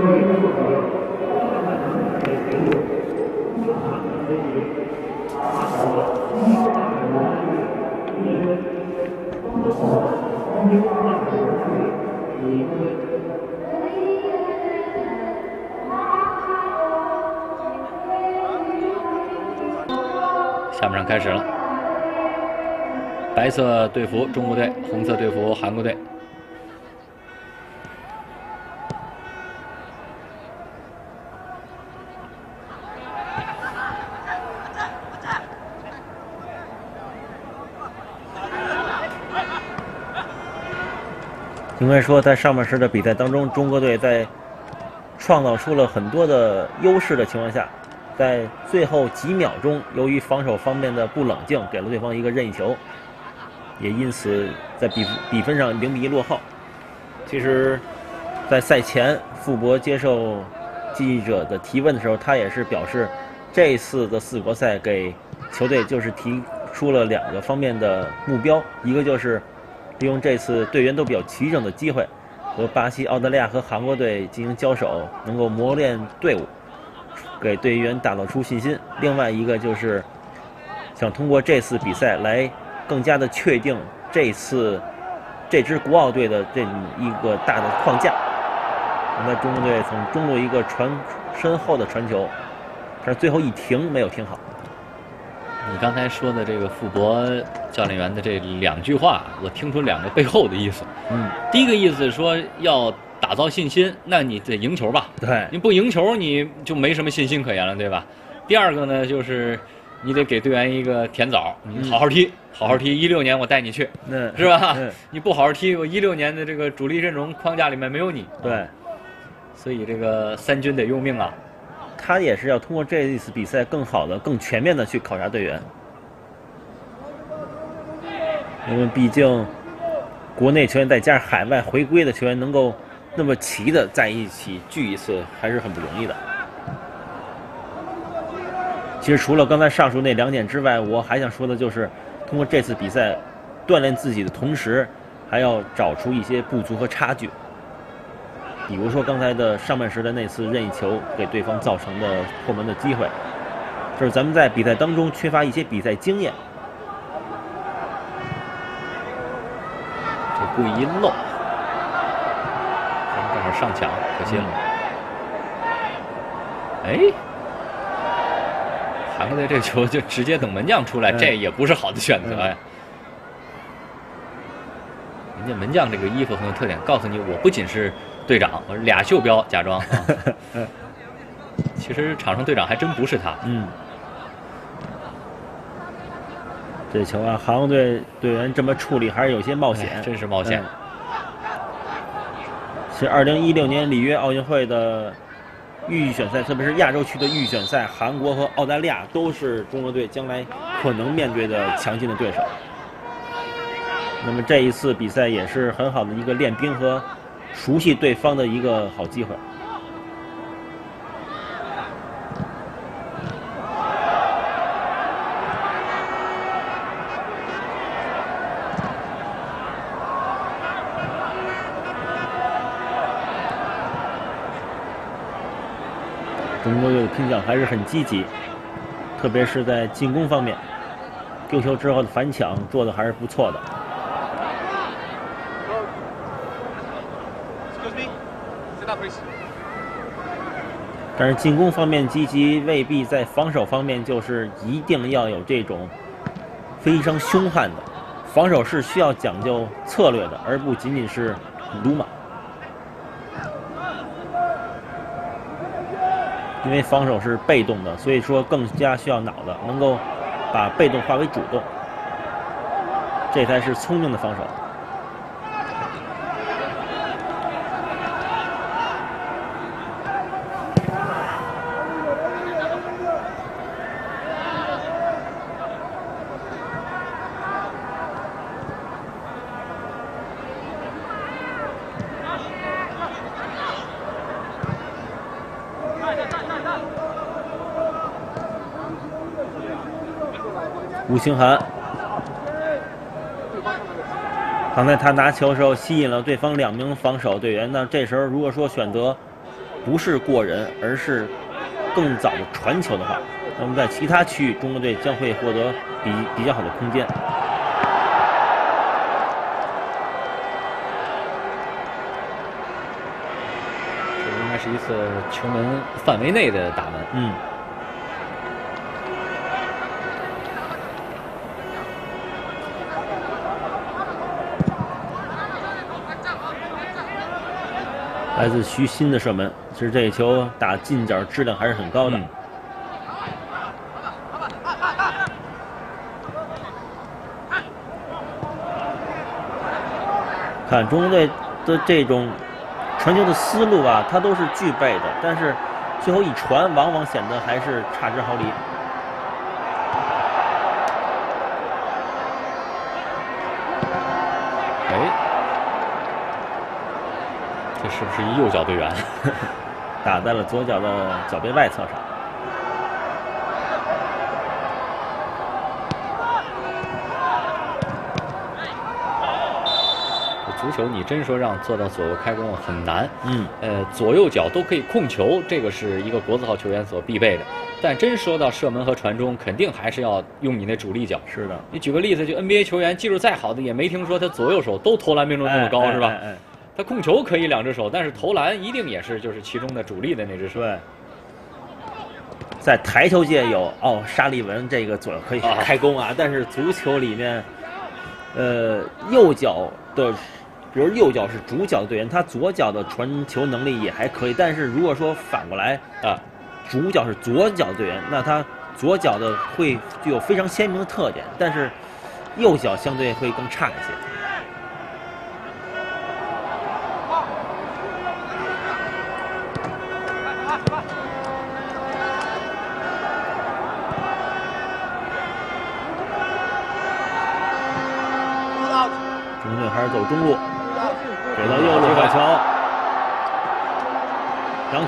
开始了，白色队服中国队，红色队服韩国队。应该说在上半时的比赛当中，中国队在创造出了很多的优势的情况下，在最后几秒钟，由于防守方面的不冷静，给了对方一个任意球，也因此在比比分上零比一落后。其实，在赛前，傅博接受记者的提问的时候，他也是表示，这次的四国赛给球队就是提出了两个方面的目标，一个就是利用这次队员都比较齐整的机会，和巴西、澳大利亚和韩国队进行交手，能够磨练队伍，给队员打造出信心。另外一个就是想通过这次比赛来更加的确定这次这支国奥队的这一个大的框架。那中国队从中路一个传身后的传球，但是最后一停没有停好。你刚才说的这个傅博教练员的这两句话，我听出两个背后的意思。嗯，第一个意思说要打造信心，那你得赢球吧？对，你不赢球，你就没什么信心可言了，对吧？第二个呢，就是你得给队员一个甜枣，你好好踢，好好踢。一六年我带你去，嗯是吧嗯，？你不好好踢，我一六年的这个主力阵容框架里面没有你。对，所以这个三军得用命啊。他也是要通过这一次比赛更好的、更全面的去考察队员，因为毕竟国内球员再加上海外回归的球员能够那么齐的在一起聚一次，还是很不容易的。其实除了刚才上述那两点之外，我还想说的就是，通过这次比赛锻炼自己的同时，还要找出一些不足和差距。比如说刚才的上半时的那次任意球给对方造成的破门的机会，就是咱们在比赛当中缺乏一些比赛经验。这故意一漏，上抢，可惜了。哎，韩国队这球就直接等门将出来，嗯这也不是好的选择呀。人家门将这个衣服很有特点，告诉你我不仅是队长，我是俩袖标假装啊。其实场上队长还真不是他。嗯，这球啊，韩国队队员这么处理还是有些冒险，真是冒险。其这，二零一六年里约奥运会的预选赛，特别是亚洲区的预选赛，韩国和澳大利亚都是中国队将来可能面对的强劲的对手。那么这一次比赛也是很好的一个练兵和熟悉对方的一个好机会。中国队的拼抢还是很积极，特别是在进攻方面，丢球之后的反抢做的还是不错的。但是进攻方面积极，未必在防守方面就是一定要有这种非常凶悍的。防守是需要讲究策略的，而不仅仅是鲁莽。因为防守是被动的，所以说更加需要脑子，能够把被动化为主动，这才是聪明的防守。兴涵，刚才他拿球的时候吸引了对方两名防守队员。那这时候如果说选择不是过人，而是更早的传球的话，那么在其他区域中国队将会获得比比较好的空间。这应该是一次球门范围内的打门。嗯。来自徐新的射门，其实这一球打近角质量还是很高的。看中国队的这种传球的思路啊，他都是具备的，但是最后一传，往往显得还是差之毫厘。是一右脚队员 打在了左脚的脚背外侧上？足球你真说让做到左右开弓很难。嗯，呃，左右脚都可以控球，这个是一个国字号球员所必备的。但真说到射门和传中，肯定还是要用你那主力脚。是的，你举个例子，就 NBA 球员技术再好的，也没听说他左右手都投篮命中率那么高，是吧？他控球可以两只手，但是投篮一定也是就是其中的主力的那只手。对，在台球界有哦，沙利文这个左可以开弓啊，但是足球里面，呃，右脚的，比如右脚是主脚队员，他左脚的传球能力也还可以。但是如果说反过来啊，主脚是左脚队员，那他左脚的会具有非常鲜明的特点，但是右脚相对会更差一些。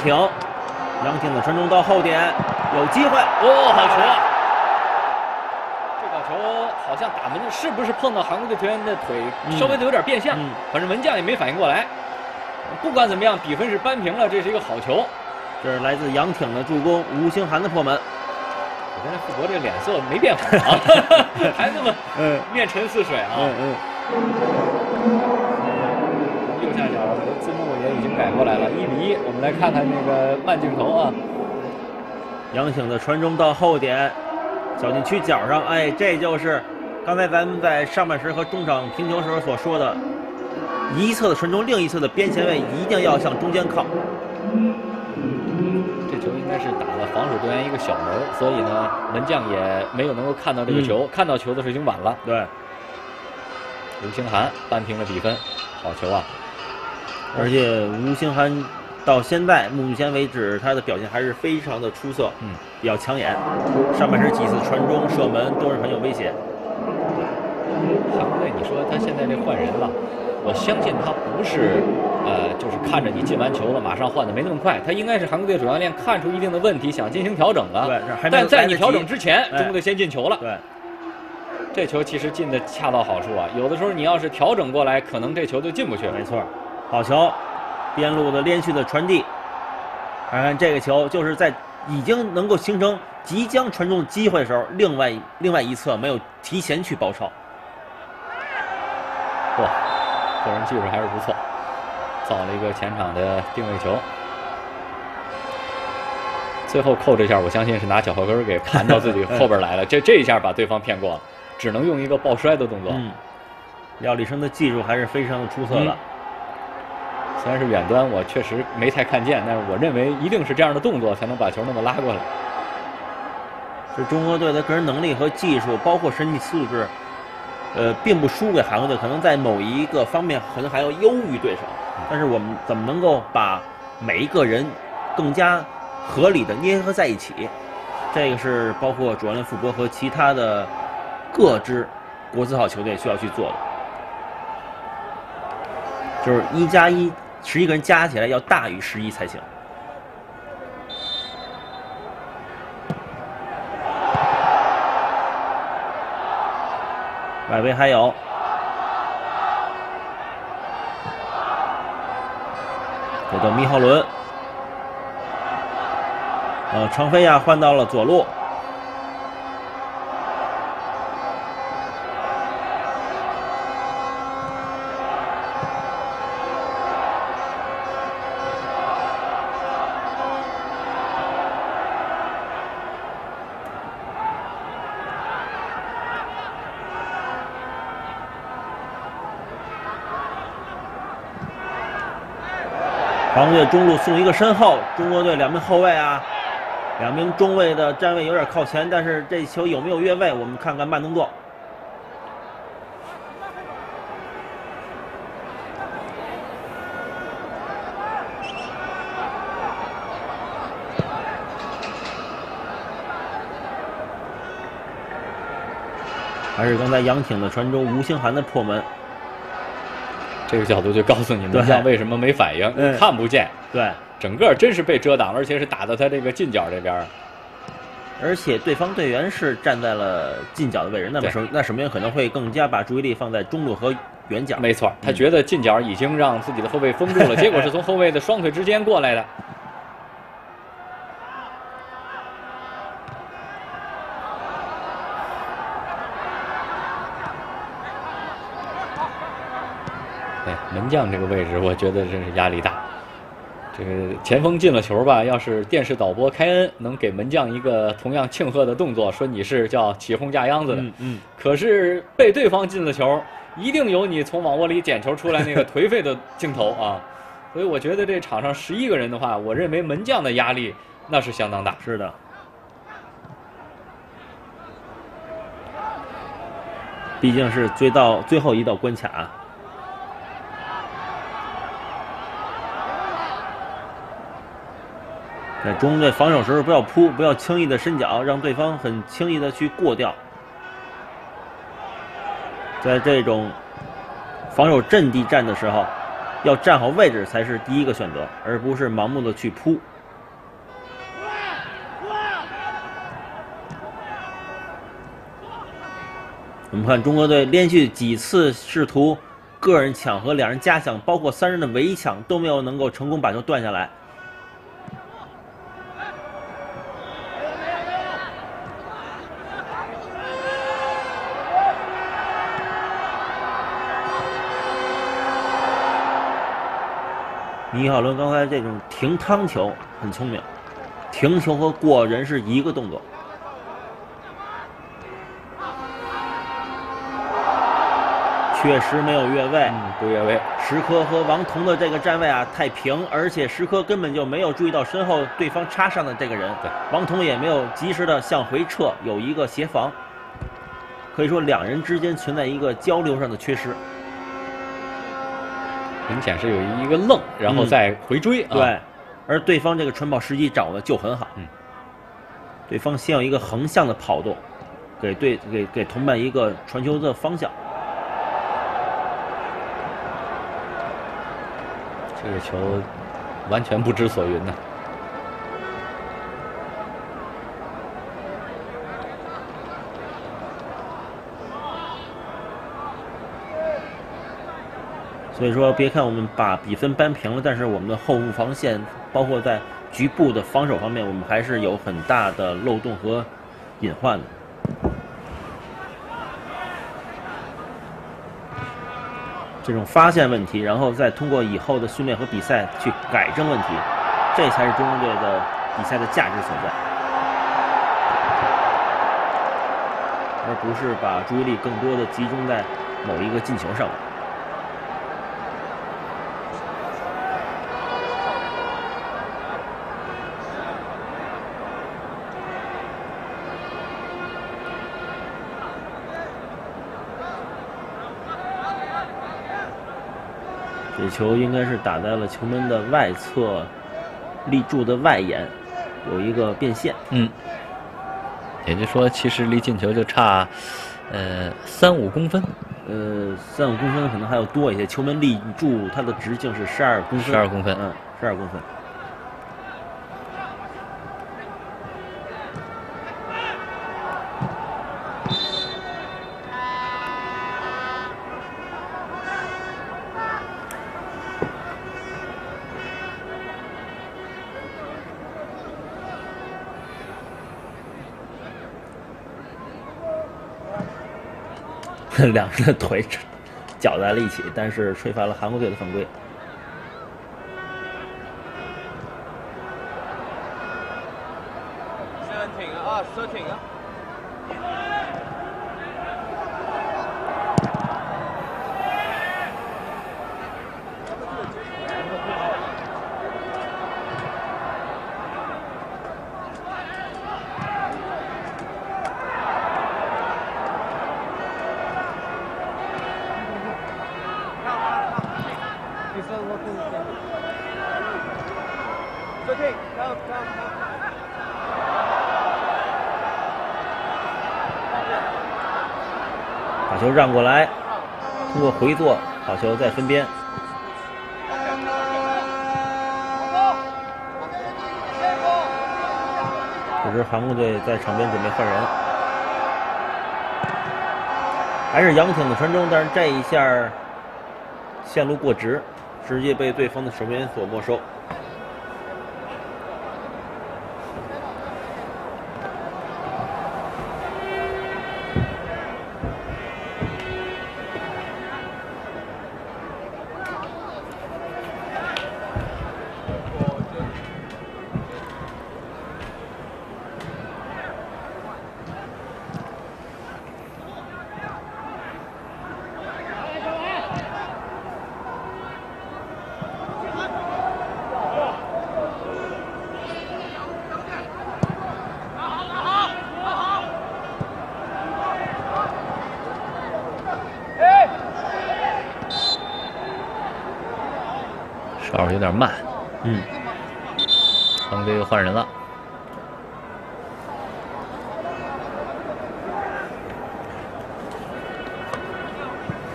杨挺，的传中到后点，有机会哦，好球！这个球好像打门，是不是碰到韩国队球员的腿，稍微的有点变向？反正门将也没反应过来。不管怎么样，比分是扳平了，这是一个好球。这是来自杨挺的助攻，吴兴涵的破门。我看这傅博这脸色没变好，还那么嗯面沉似水啊。嗯嗯。右 下角字幕也已经改过来了，一比一。我们来看看那个慢镜头啊，杨醒的传中到后点，小禁区角上，哎，这就是刚才咱们在上半时和中场评球时候所说的，一侧的传中，另一侧的边前卫一定要向中间靠。这球应该是打了防守队员一个小门，所以呢，门将也没有能够看到这个球，看到球的时候已经晚了。对，刘清涵扳平了比分，好球啊！而且吴兴涵到现在目前为止，他的表现还是非常的出色，嗯，比较抢眼。上半时几次传中、射门都是很有威胁。韩国队，你说他现在这换人了，我相信他不是，呃，就是看着你进完球了马上换的，没那么快。他应该是韩国队主教练看出一定的问题，想进行调整了。对，还但在你调整之前，哎中国队先进球了。对，这球其实进的恰到好处啊。有的时候你要是调整过来，可能这球就进不去。没错，好球，边路的连续的传递。看看这个球，就是在已经能够形成即将传中机会的时候，另外另外一侧没有提前去包抄。哇，个人技术还是不错，造了一个前场的定位球。最后扣这下，我相信是拿脚后跟给盘到自己 后边来了。这这一下把对方骗过了，只能用一个抱摔的动作。嗯，廖立生的技术还是非常的出色的。嗯虽然是远端，我确实没太看见，但是我认为一定是这样的动作才能把球那么拉过来。是中国队的个人能力和技术，包括身体素质，呃，并不输给韩国队，可能在某一个方面可能还要优于对手。但是我们怎么能够把每一个人更加合理的捏合在一起？这个是包括主教练傅博和其他的各支国字号球队需要去做的，就是一加一，十一个人加起来要大于十一才行。外围还有，给到米浩伦，呃，程飞亚换到了左路，中路送一个身后，中国队两名后卫啊，两名中卫的站位有点靠前，但是这球有没有越位？我们看看慢动作。还是刚才杨挺的传中，吴兴涵的破门。这个角度就告诉你对门将为什么没反应，嗯看不见，对，整个真是被遮挡了，而且是打到他这个近角这边儿。而且对方队员是站在了近角的位置，那么对守那守门员可能会更加把注意力放在中路和远角。没错，他觉得近角已经让自己的后卫封住了，结果是从后卫的双腿之间过来的。将这个位置，我觉得真是压力大。这个前锋进了球吧，要是电视导播开恩能给门将一个同样庆贺的动作，说你是叫起哄架秧子的，嗯嗯，可是被对方进了球，一定有你从网窝里捡球出来那个颓废的镜头啊！所以我觉得这场上十一个人的话，我认为门将的压力那是相当大。是的。毕竟是追到最后一道关卡。在中队防守时候不要扑，不要轻易的伸脚，让对方很轻易的去过掉。在这种防守阵地战的时候，要站好位置才是第一个选择，而不是盲目的去扑。我们看中国队连续几次试图个人抢和两人加抢，包括三人的围抢都没有能够成功把球断下来。米浩伦刚才这种停汤球很聪明，停球和过人是一个动作。确实没有越位。嗯，不越位。石科和王彤的这个站位啊太平，而且石科根本就没有注意到身后对方插上的这个人，对，王彤也没有及时的向回撤，有一个协防，可以说两人之间存在一个交流上的缺失。明显是有一个愣，然后再回追。对，而对方这个传跑时机掌握的就很好。嗯，对方先有一个横向的跑动，给对给给同伴一个传球的方向。这个球完全不知所云呢。所以说，别看我们把比分扳平了，但是我们的后部防线，包括在局部的防守方面，我们还是有很大的漏洞和隐患的。这种发现问题，然后再通过以后的训练和比赛去改正问题，这才是中国队的比赛的价值所在，而不是把注意力更多的集中在某一个进球上。球应该是打在了球门的外侧立柱的外沿，有一个变线。嗯，也就是说，其实离进球就差呃三五公分。呃，三五公分可能还要多一些。球门立柱它的直径是十二公分。十二公分，嗯，十二公分。两人的腿 搅在了一起，但是吹罚了韩国队的犯规。射停啊！射停啊！射停！看看看。把球让过来，通过回做，好球再分边。这时韩国队在场边准备换人，还是杨挺的传中，但是这一下线路过直，直接被对方的守门员所没收。有点慢，嗯，韩国队又换人了。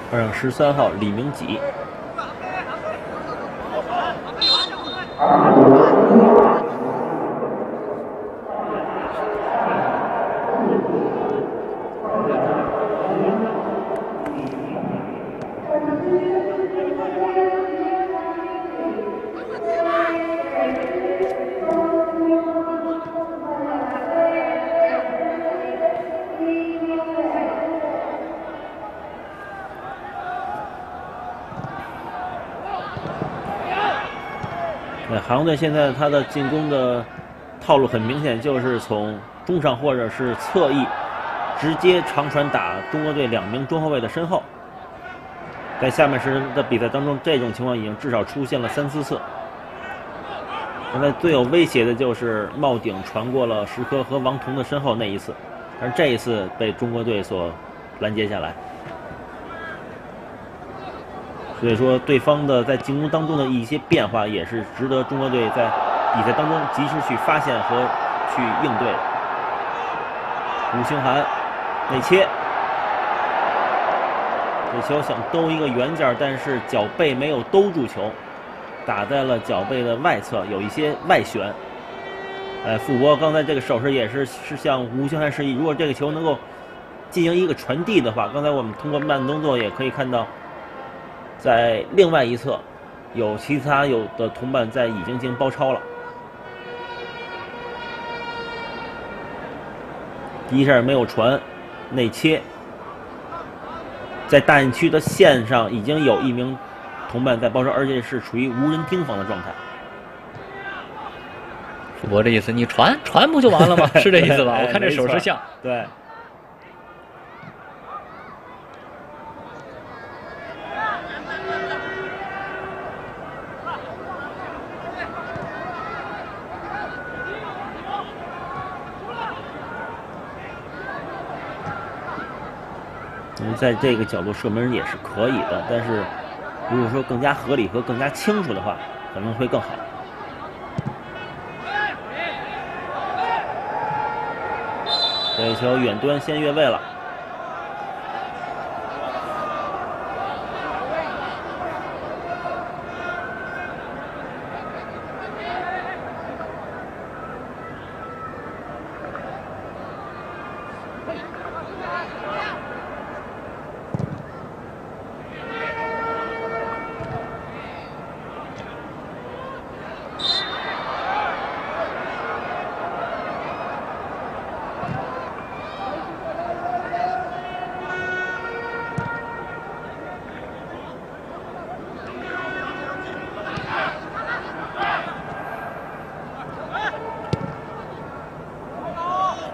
换上十三号李明己。队现在他的进攻的套路很明显，就是从中场或者是侧翼直接长传打中国队两名中后卫的身后。在下半时的比赛当中，这种情况已经至少出现了三四次。现在最有威胁的就是帽顶传过了石科和王彤的身后那一次，但这一次被中国队所拦截下来。所以说，对方的在进攻当中的一些变化，也是值得中国队在比赛当中及时去发现和去应对。吴兴涵内切，这球想兜一个圆角，但是脚背没有兜住球，打在了脚背的外侧，有一些外旋。哎，傅博刚才这个手势也是是向吴兴涵示意，如果这个球能够进行一个传递的话，刚才我们通过慢动作也可以看到。在另外一侧，有其他有的同伴在已经进行包抄了。第一下没有传，内切，在大禁区的线上已经有一名同伴在包抄，而且是处于无人盯防的状态。傅博这意思，你传传不就完了吗？是这意思吧？我看这手势像。对。在这个角度射门也是可以的，但是如果说更加合理和更加清楚的话，可能会更好。这球远端先越位了。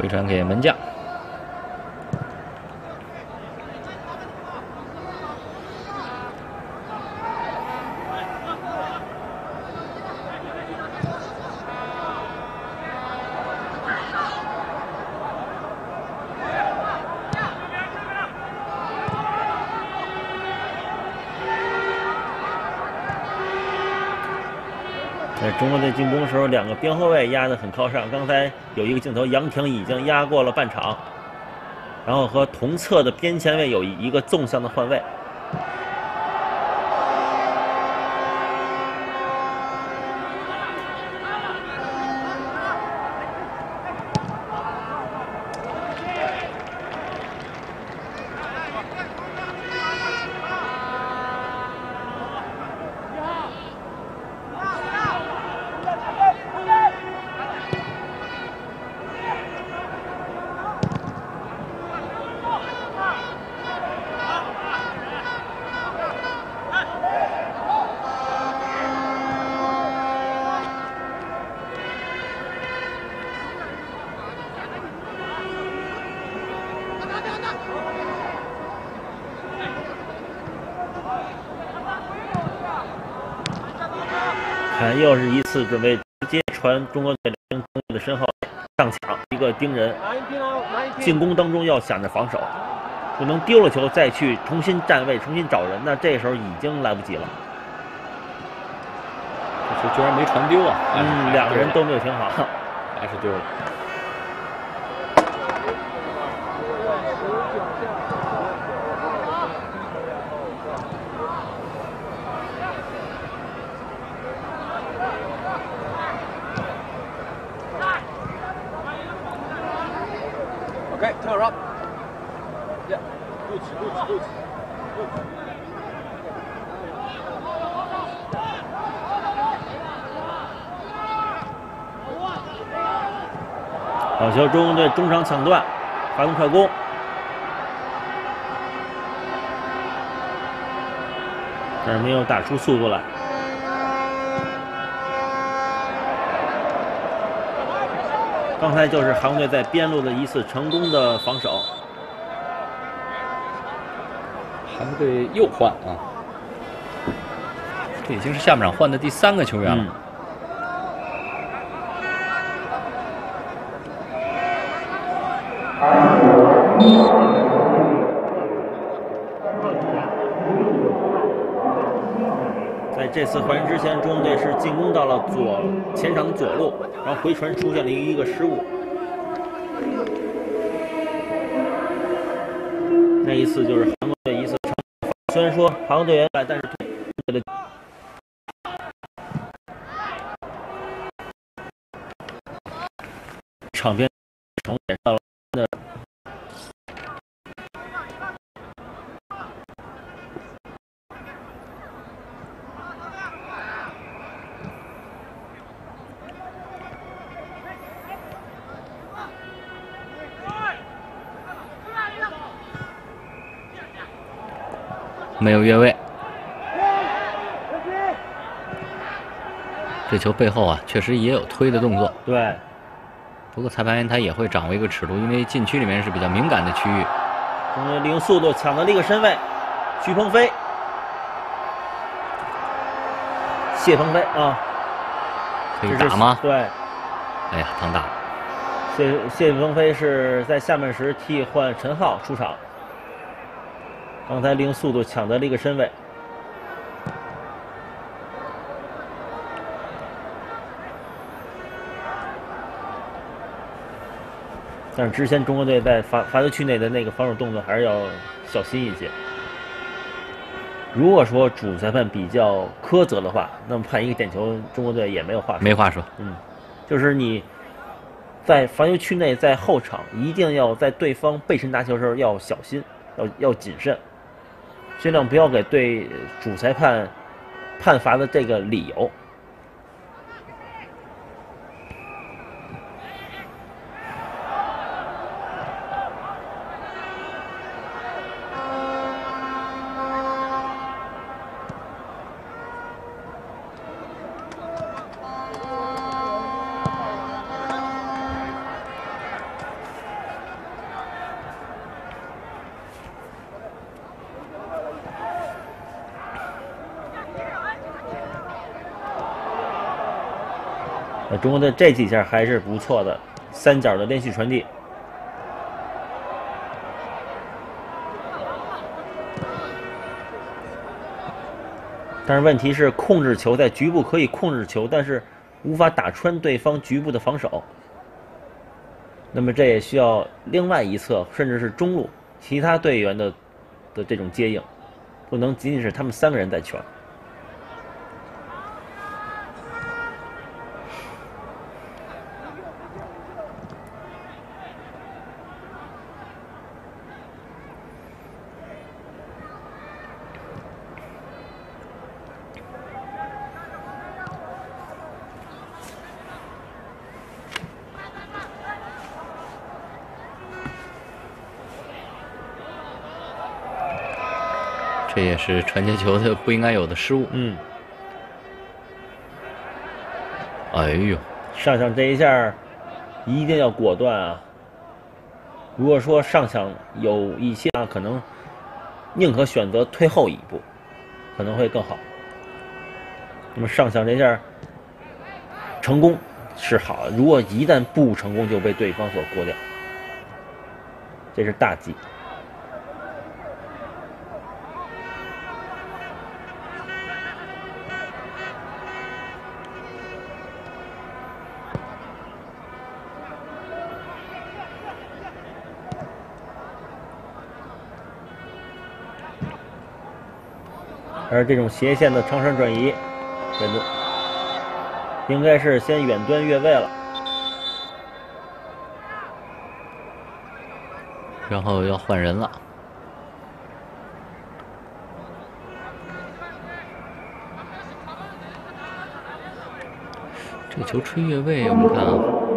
回传给门将。在中国在进攻的时候，两个边后卫压得很靠上。刚才有一个镜头，杨婷已经压过了半场，然后和同侧的边前卫有一个纵向的换位。次准备直接传中国队的身后上抢一个盯人，进攻当中要想着防守，不能丢了球再去重新站位、重新找人，那这时候已经来不及了。这球居然没传丢啊！嗯，两个人都没有停好，还是丢了。好球，中国队中场抢断，发动快攻，但是没有打出速度来。刚才就是韩国队在边路的一次成功的防守。韩国队又换啊！这已经是下半场换的第三个球员了。嗯次换人之前，中国队是进攻到了左前场的左路，然后回传出现了一个失误。那一次就是韩国队一次，虽然说韩国队员在，但是对的场边重点到了的没有越位。这球背后啊，确实也有推的动作。对不过裁判员他也会掌握一个尺度，因为禁区里面是比较敏感的区域。嗯利用速度抢到了一个身位，徐鹏飞、谢鹏飞啊，可以打吗？对，哎呀，汤大。谢谢鹏飞是在下半时替换陈浩出场，刚才利用速度抢得了一个身位。但是之前中国队在罚罚球区内的那个防守动作还是要小心一些。如果说主裁判比较苛责的话，那么判一个点球，中国队也没有话说。没话说。嗯，就是你在罚球区内，在后场一定要在对方背身拿球的时候要小心，要要谨慎，尽量不要给对主裁判判罚的这个理由。中国队这几下还是不错的，三角的连续传递。但是问题是，控制球在局部可以控制球，但是无法打穿对方局部的防守。那么这也需要另外一侧，甚至是中路其他队员的的这种接应，不能仅仅是他们三个人在圈。是传接球的不应该有的失误。嗯，哎呦，上抢这一下一定要果断啊！如果说上抢有一些啊，可能宁可选择退后一步，可能会更好。那么上抢这下成功是好，如果一旦不成功，就被对方所过掉，这是大忌。而这种斜线的长传转移，应该是先远端越位了。然后要换人了。这个球吹越位，我们看啊，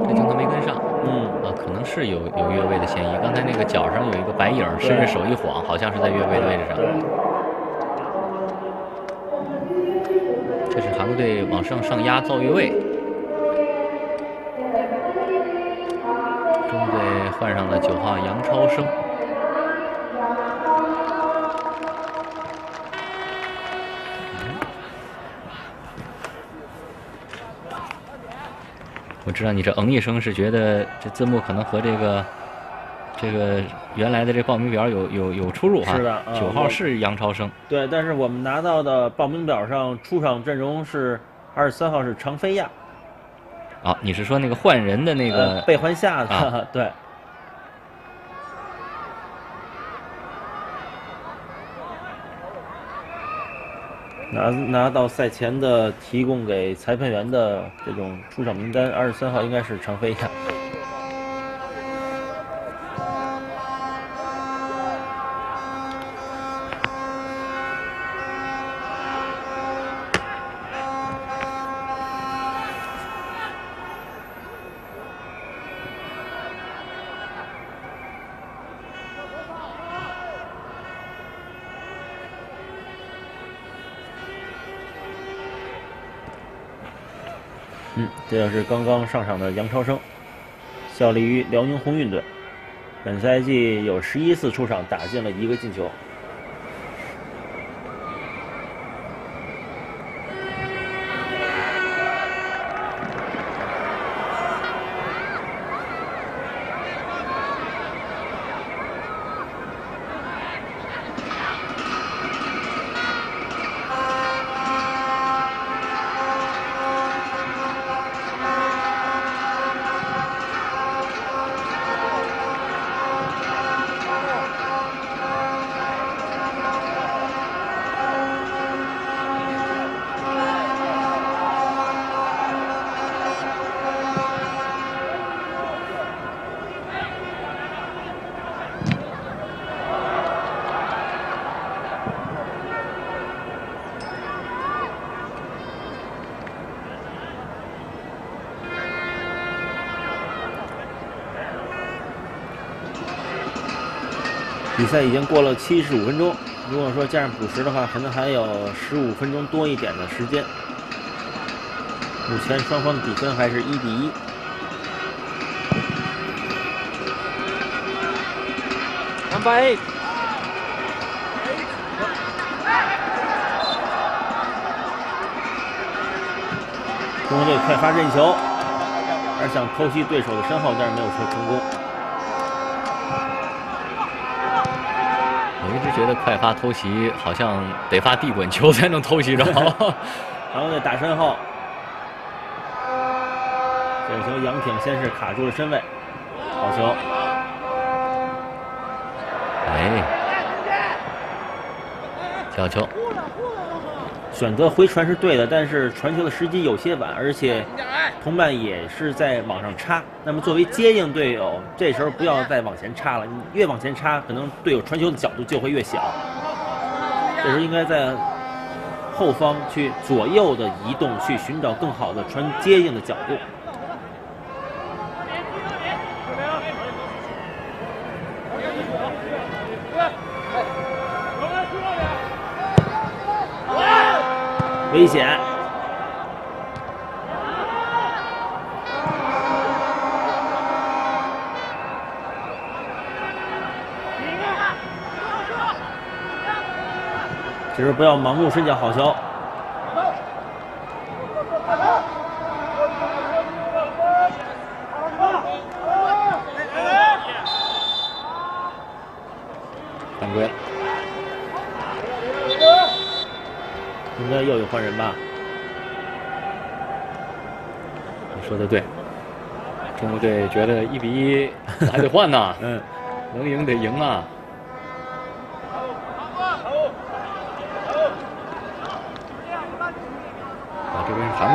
这镜头没跟上嗯，啊，可能是有有越位的嫌疑。刚才那个脚上有一个白影，伸着手一晃，好像是在越位的位置上。球队往上上压造越位，中国队换上了九号杨超生。我知道你这“嗯”一声是觉得这字幕可能和这个、这个原来的这报名表有有有出入哈。是的，九号是杨超生。对，但是我们拿到的报名表上出场阵容是二十三号是常飞亚，啊，你是说那个换人的那个呃，被换下的，啊对。拿拿到赛前的提供给裁判员的这种出场名单，二十三号应该是常飞亚。上场的杨超生，效力于辽宁宏运队，本赛季有十一次出场，打进了一个进球。比赛已经过了七十五分钟，如果说加上补时的话，可能还有十五分钟多一点的时间。目前双方的比分还是一比一。Number eight. 中国队快发任意球，而想偷袭对手的身后，但是没有说成功。我一直觉得快发偷袭好像得发地滚球才能偷袭着。然后再打身后，这个球杨挺先是卡住了身位，好球。哎，角球，选择回传是对的，但是传球的时机有些晚，而且同伴也是在往上插。那么作为接应队友，这时候不要再往前插了，你越往前插，可能队友传球的角度就会越小。这时候应该在后方去左右的移动，去寻找更好的传接应的角度。危险！只是不要盲目伸脚，好球！犯规了。应该又有换人吧？你说的对，中国队觉得一比一还得换呐，嗯，能赢得赢啊。啊，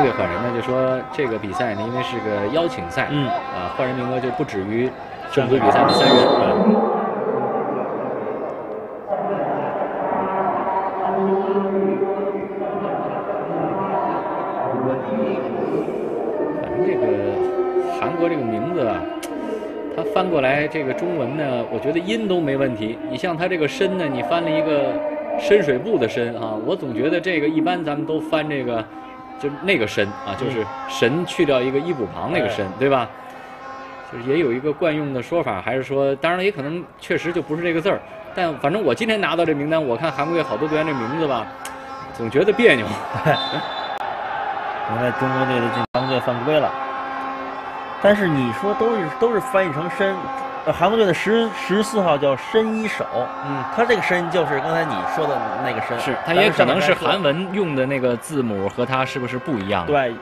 这边韩国队换人呢，就说这个比赛呢，因为是个邀请赛，嗯啊，换人名额就不止于正规比赛的三人。啊反正这个韩国这个名字啊，它翻过来这个中文呢，我觉得音都没问题。你像它这个深呢，你翻了一个深水埗的深啊，我总觉得这个一般咱们都翻这个就那个身啊，就是神去掉一个一补旁那个身，对吧？就是也有一个惯用的说法，还是说，当然了，也可能确实就不是这个字儿。但反正我今天拿到这名单，我看韩国队好多队员这名字吧，总觉得别扭。现在中国队的进攻队犯规了。但是你说都是都是翻译成身，呃，韩国队的十十四号叫申一手，嗯，他这个申就是刚才你说的那个申，是，他也可能是韩文用的那个字母和他是不是不一样？，对，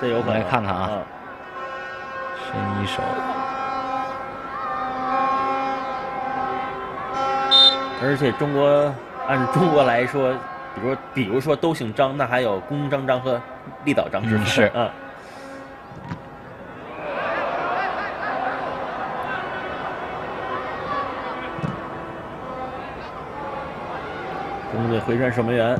这有可能。来看看啊嗯伸一手，而且中国按中国来说，比如比如说都姓张，那还有公张张和立岛张之分。嗯是嗯。回传守门员，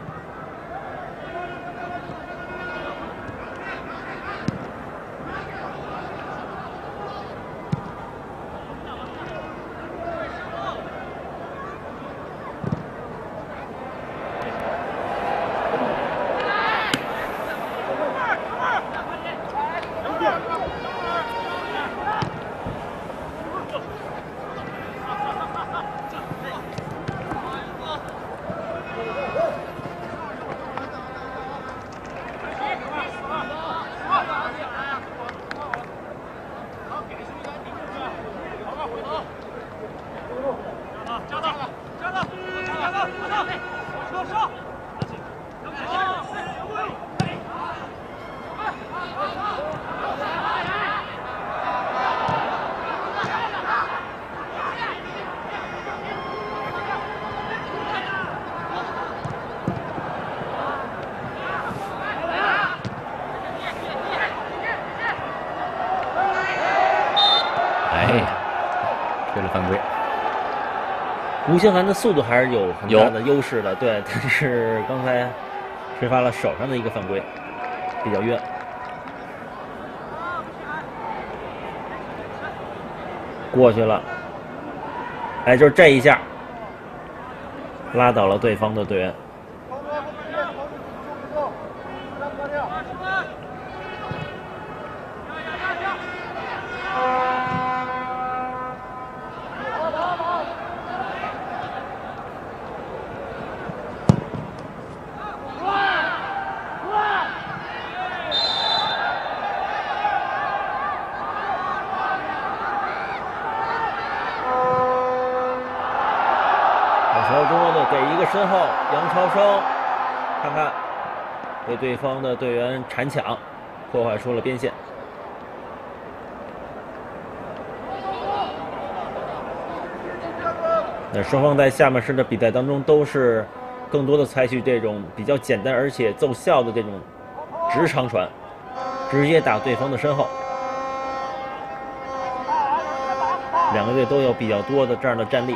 哎呀，吹了犯规。吴兴涵的速度还是有很大的优势的，对，但是刚才吹发了手上的一个犯规，比较冤。过去了，哎，就是这一下，拉倒了对方的队员。这时候中国队给一个身后，杨超生，看看被对方的队员铲抢，破坏出了边线。那双方在下半时的比赛当中都是更多的采取这种比较简单而且奏效的这种直长传，直接打对方的身后。两个队都有比较多的这样的战力。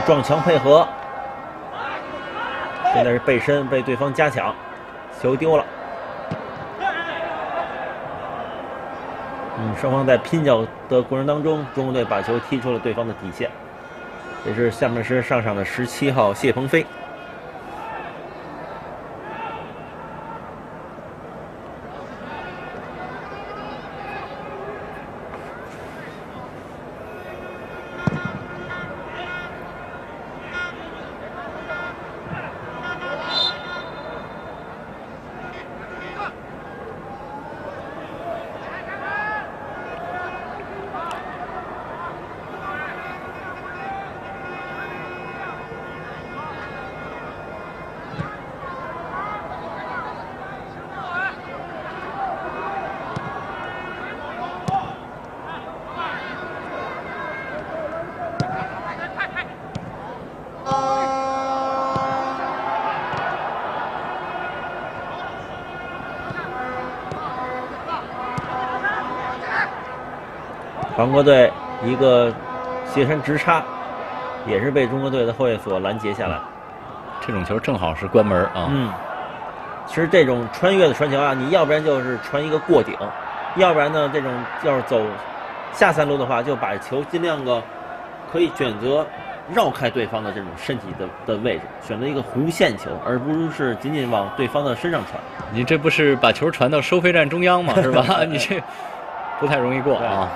撞墙配合，现在是背身被对方加抢，球丢了。嗯，双方在拼脚的过程当中，中国队把球踢出了对方的底线。这是下面是上场的十七号谢鹏飞。韩国队一个斜身直插，也是被中国队的后卫所拦截下来。这种球正好是关门啊。嗯，其实这种穿越的传球啊，你要不然就是传一个过顶，要不然呢，这种要是走下三路的话，就把球尽量个可以选择绕开对方的这种身体的的位置，选择一个弧线球，而不是仅仅往对方的身上传。你这不是把球传到收费站中央吗？是吧？你这不太容易过啊。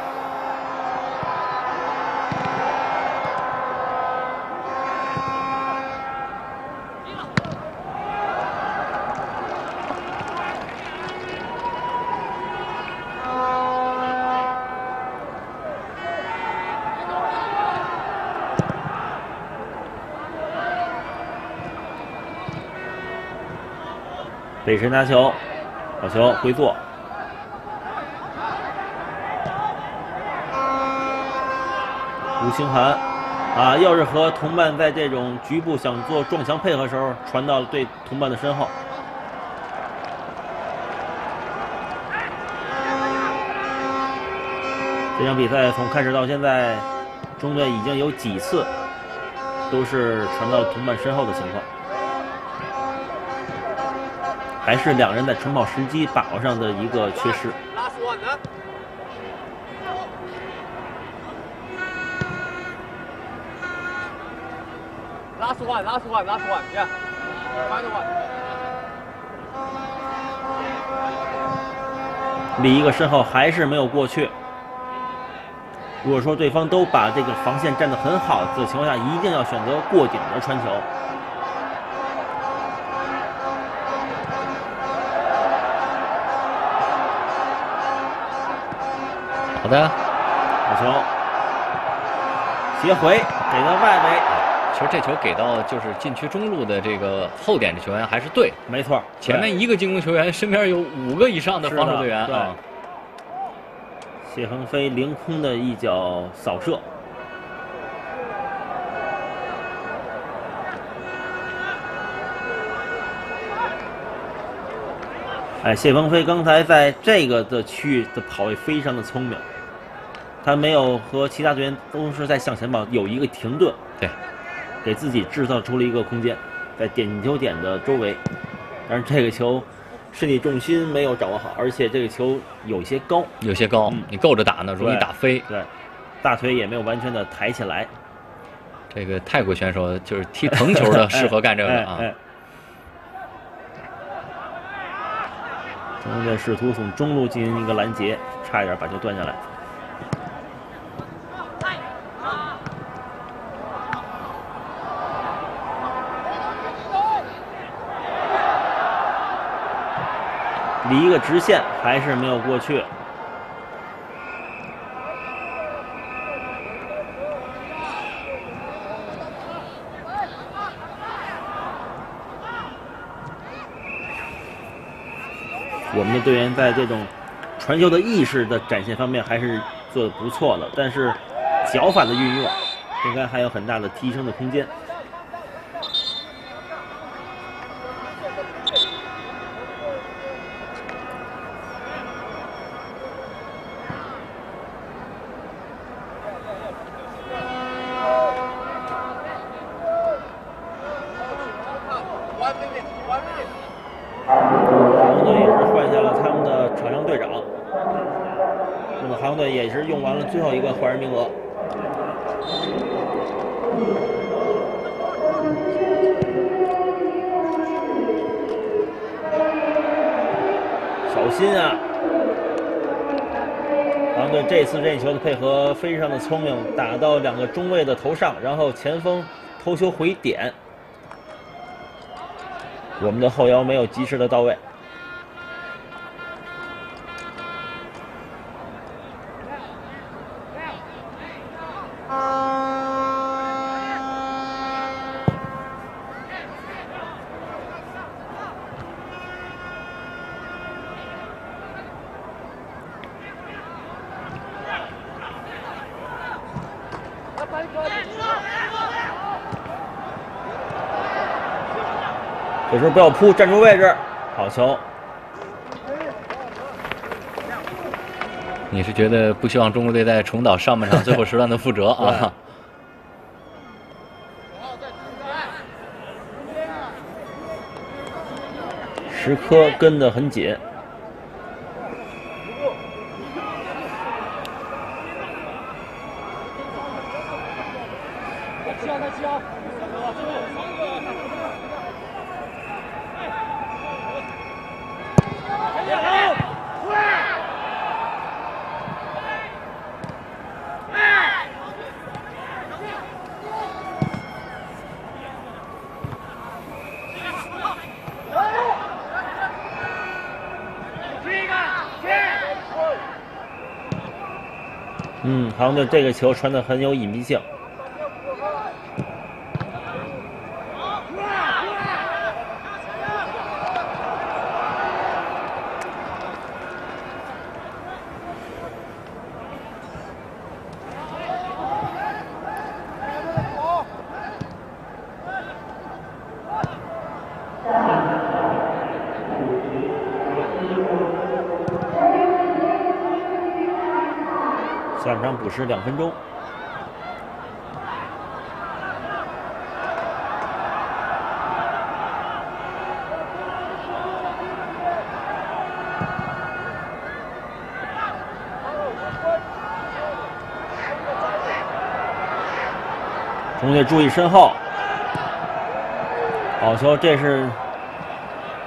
北辰拿球，好球回做。吴兴涵，啊，要是和同伴在这种局部想做撞墙配合时候，传到对同伴的身后。这场比赛从开始到现在，中队已经有几次都是传到同伴身后的情况，还是两人在传跑时机把握上的一个缺失。Last one, last one, last one, yeah. Final one. 离一个身后还是没有过去。如果说对方都把这个防线站得很好的情况下，一定要选择过顶的传球。好的，好球，接回给到外围，其实这球给到就是禁区中路的这个后点的球员还是对，没错，前面一个进攻球员身边有五个以上的防守队员啊。谢鹏飞凌空的一脚扫射，哎，谢鹏飞刚才在这个的区域的跑位非常的聪明，他没有和其他队员都是在向前跑，有一个停顿，对，给自己制造出了一个空间，在点球点的周围，但是这个球身体重心没有掌握好，而且这个球有些高，有些高，嗯你够着打呢，容易打飞。对，大腿也没有完全的抬起来，这个泰国选手就是踢藤球的，适合干这个啊。哎哎哎中国队试图从中路进行一个拦截，差一点把球断下来。个直线还是没有过去。我们的队员在这种传球的意识的展现方面还是做的不错的，但是脚法的运用应该还有很大的提升的空间。海洋队也是换下了他们的场上队长，那么海洋队也是用完了最后一个换人名额。小心啊！海洋队这次任意球的配合非常的聪明，打到两个中卫的头上，然后前锋头球回点，我们的后腰没有及时的到位。不要扑，站住位置，好球！你是觉得不希望中国队再重蹈上半场最后时段的覆辙啊？石科跟得很紧，嗯，好像就这个球传的很有隐蔽性。下半场补时两分钟。中队注意身后，好球！这是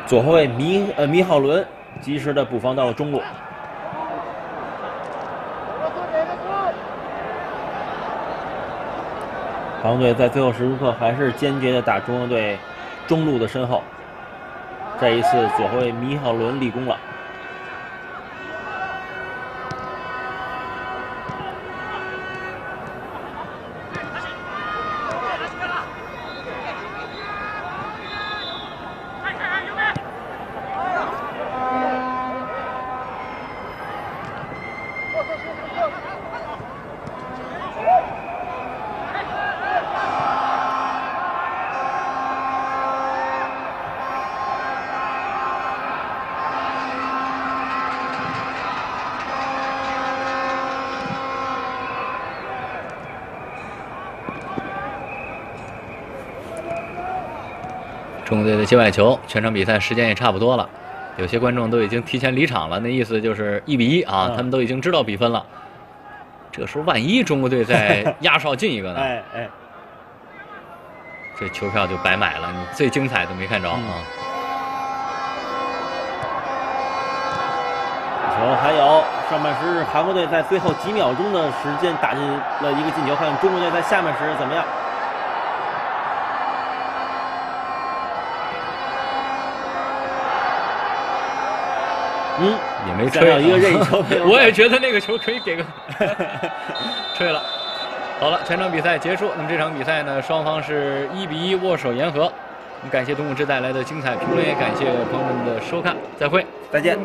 左后卫米呃米浩伦及时的补防到了中路。杭队在最后时刻还是坚决的打中国队中路的身后。这一次左后卫米哈伦立功了。队的界外球，全场比赛时间也差不多了，有些观众都已经提前离场了，那意思就是一比一啊，嗯他们都已经知道比分了。这时候万一中国队再 压哨进一个呢？哎哎，这球票就白买了，你最精彩的没看着啊！球还有上半时韩国队在最后几秒钟的时间打进了一个进球，看中国队在下半时怎么样？嗯，也没吹再有一个任意球 我也觉得那个球可以给个 吹了。好了，全场比赛结束。那么这场比赛呢，双方是一比一握手言和。感谢董武志带来的精彩评论，也感谢朋友们的收看，再会。再见。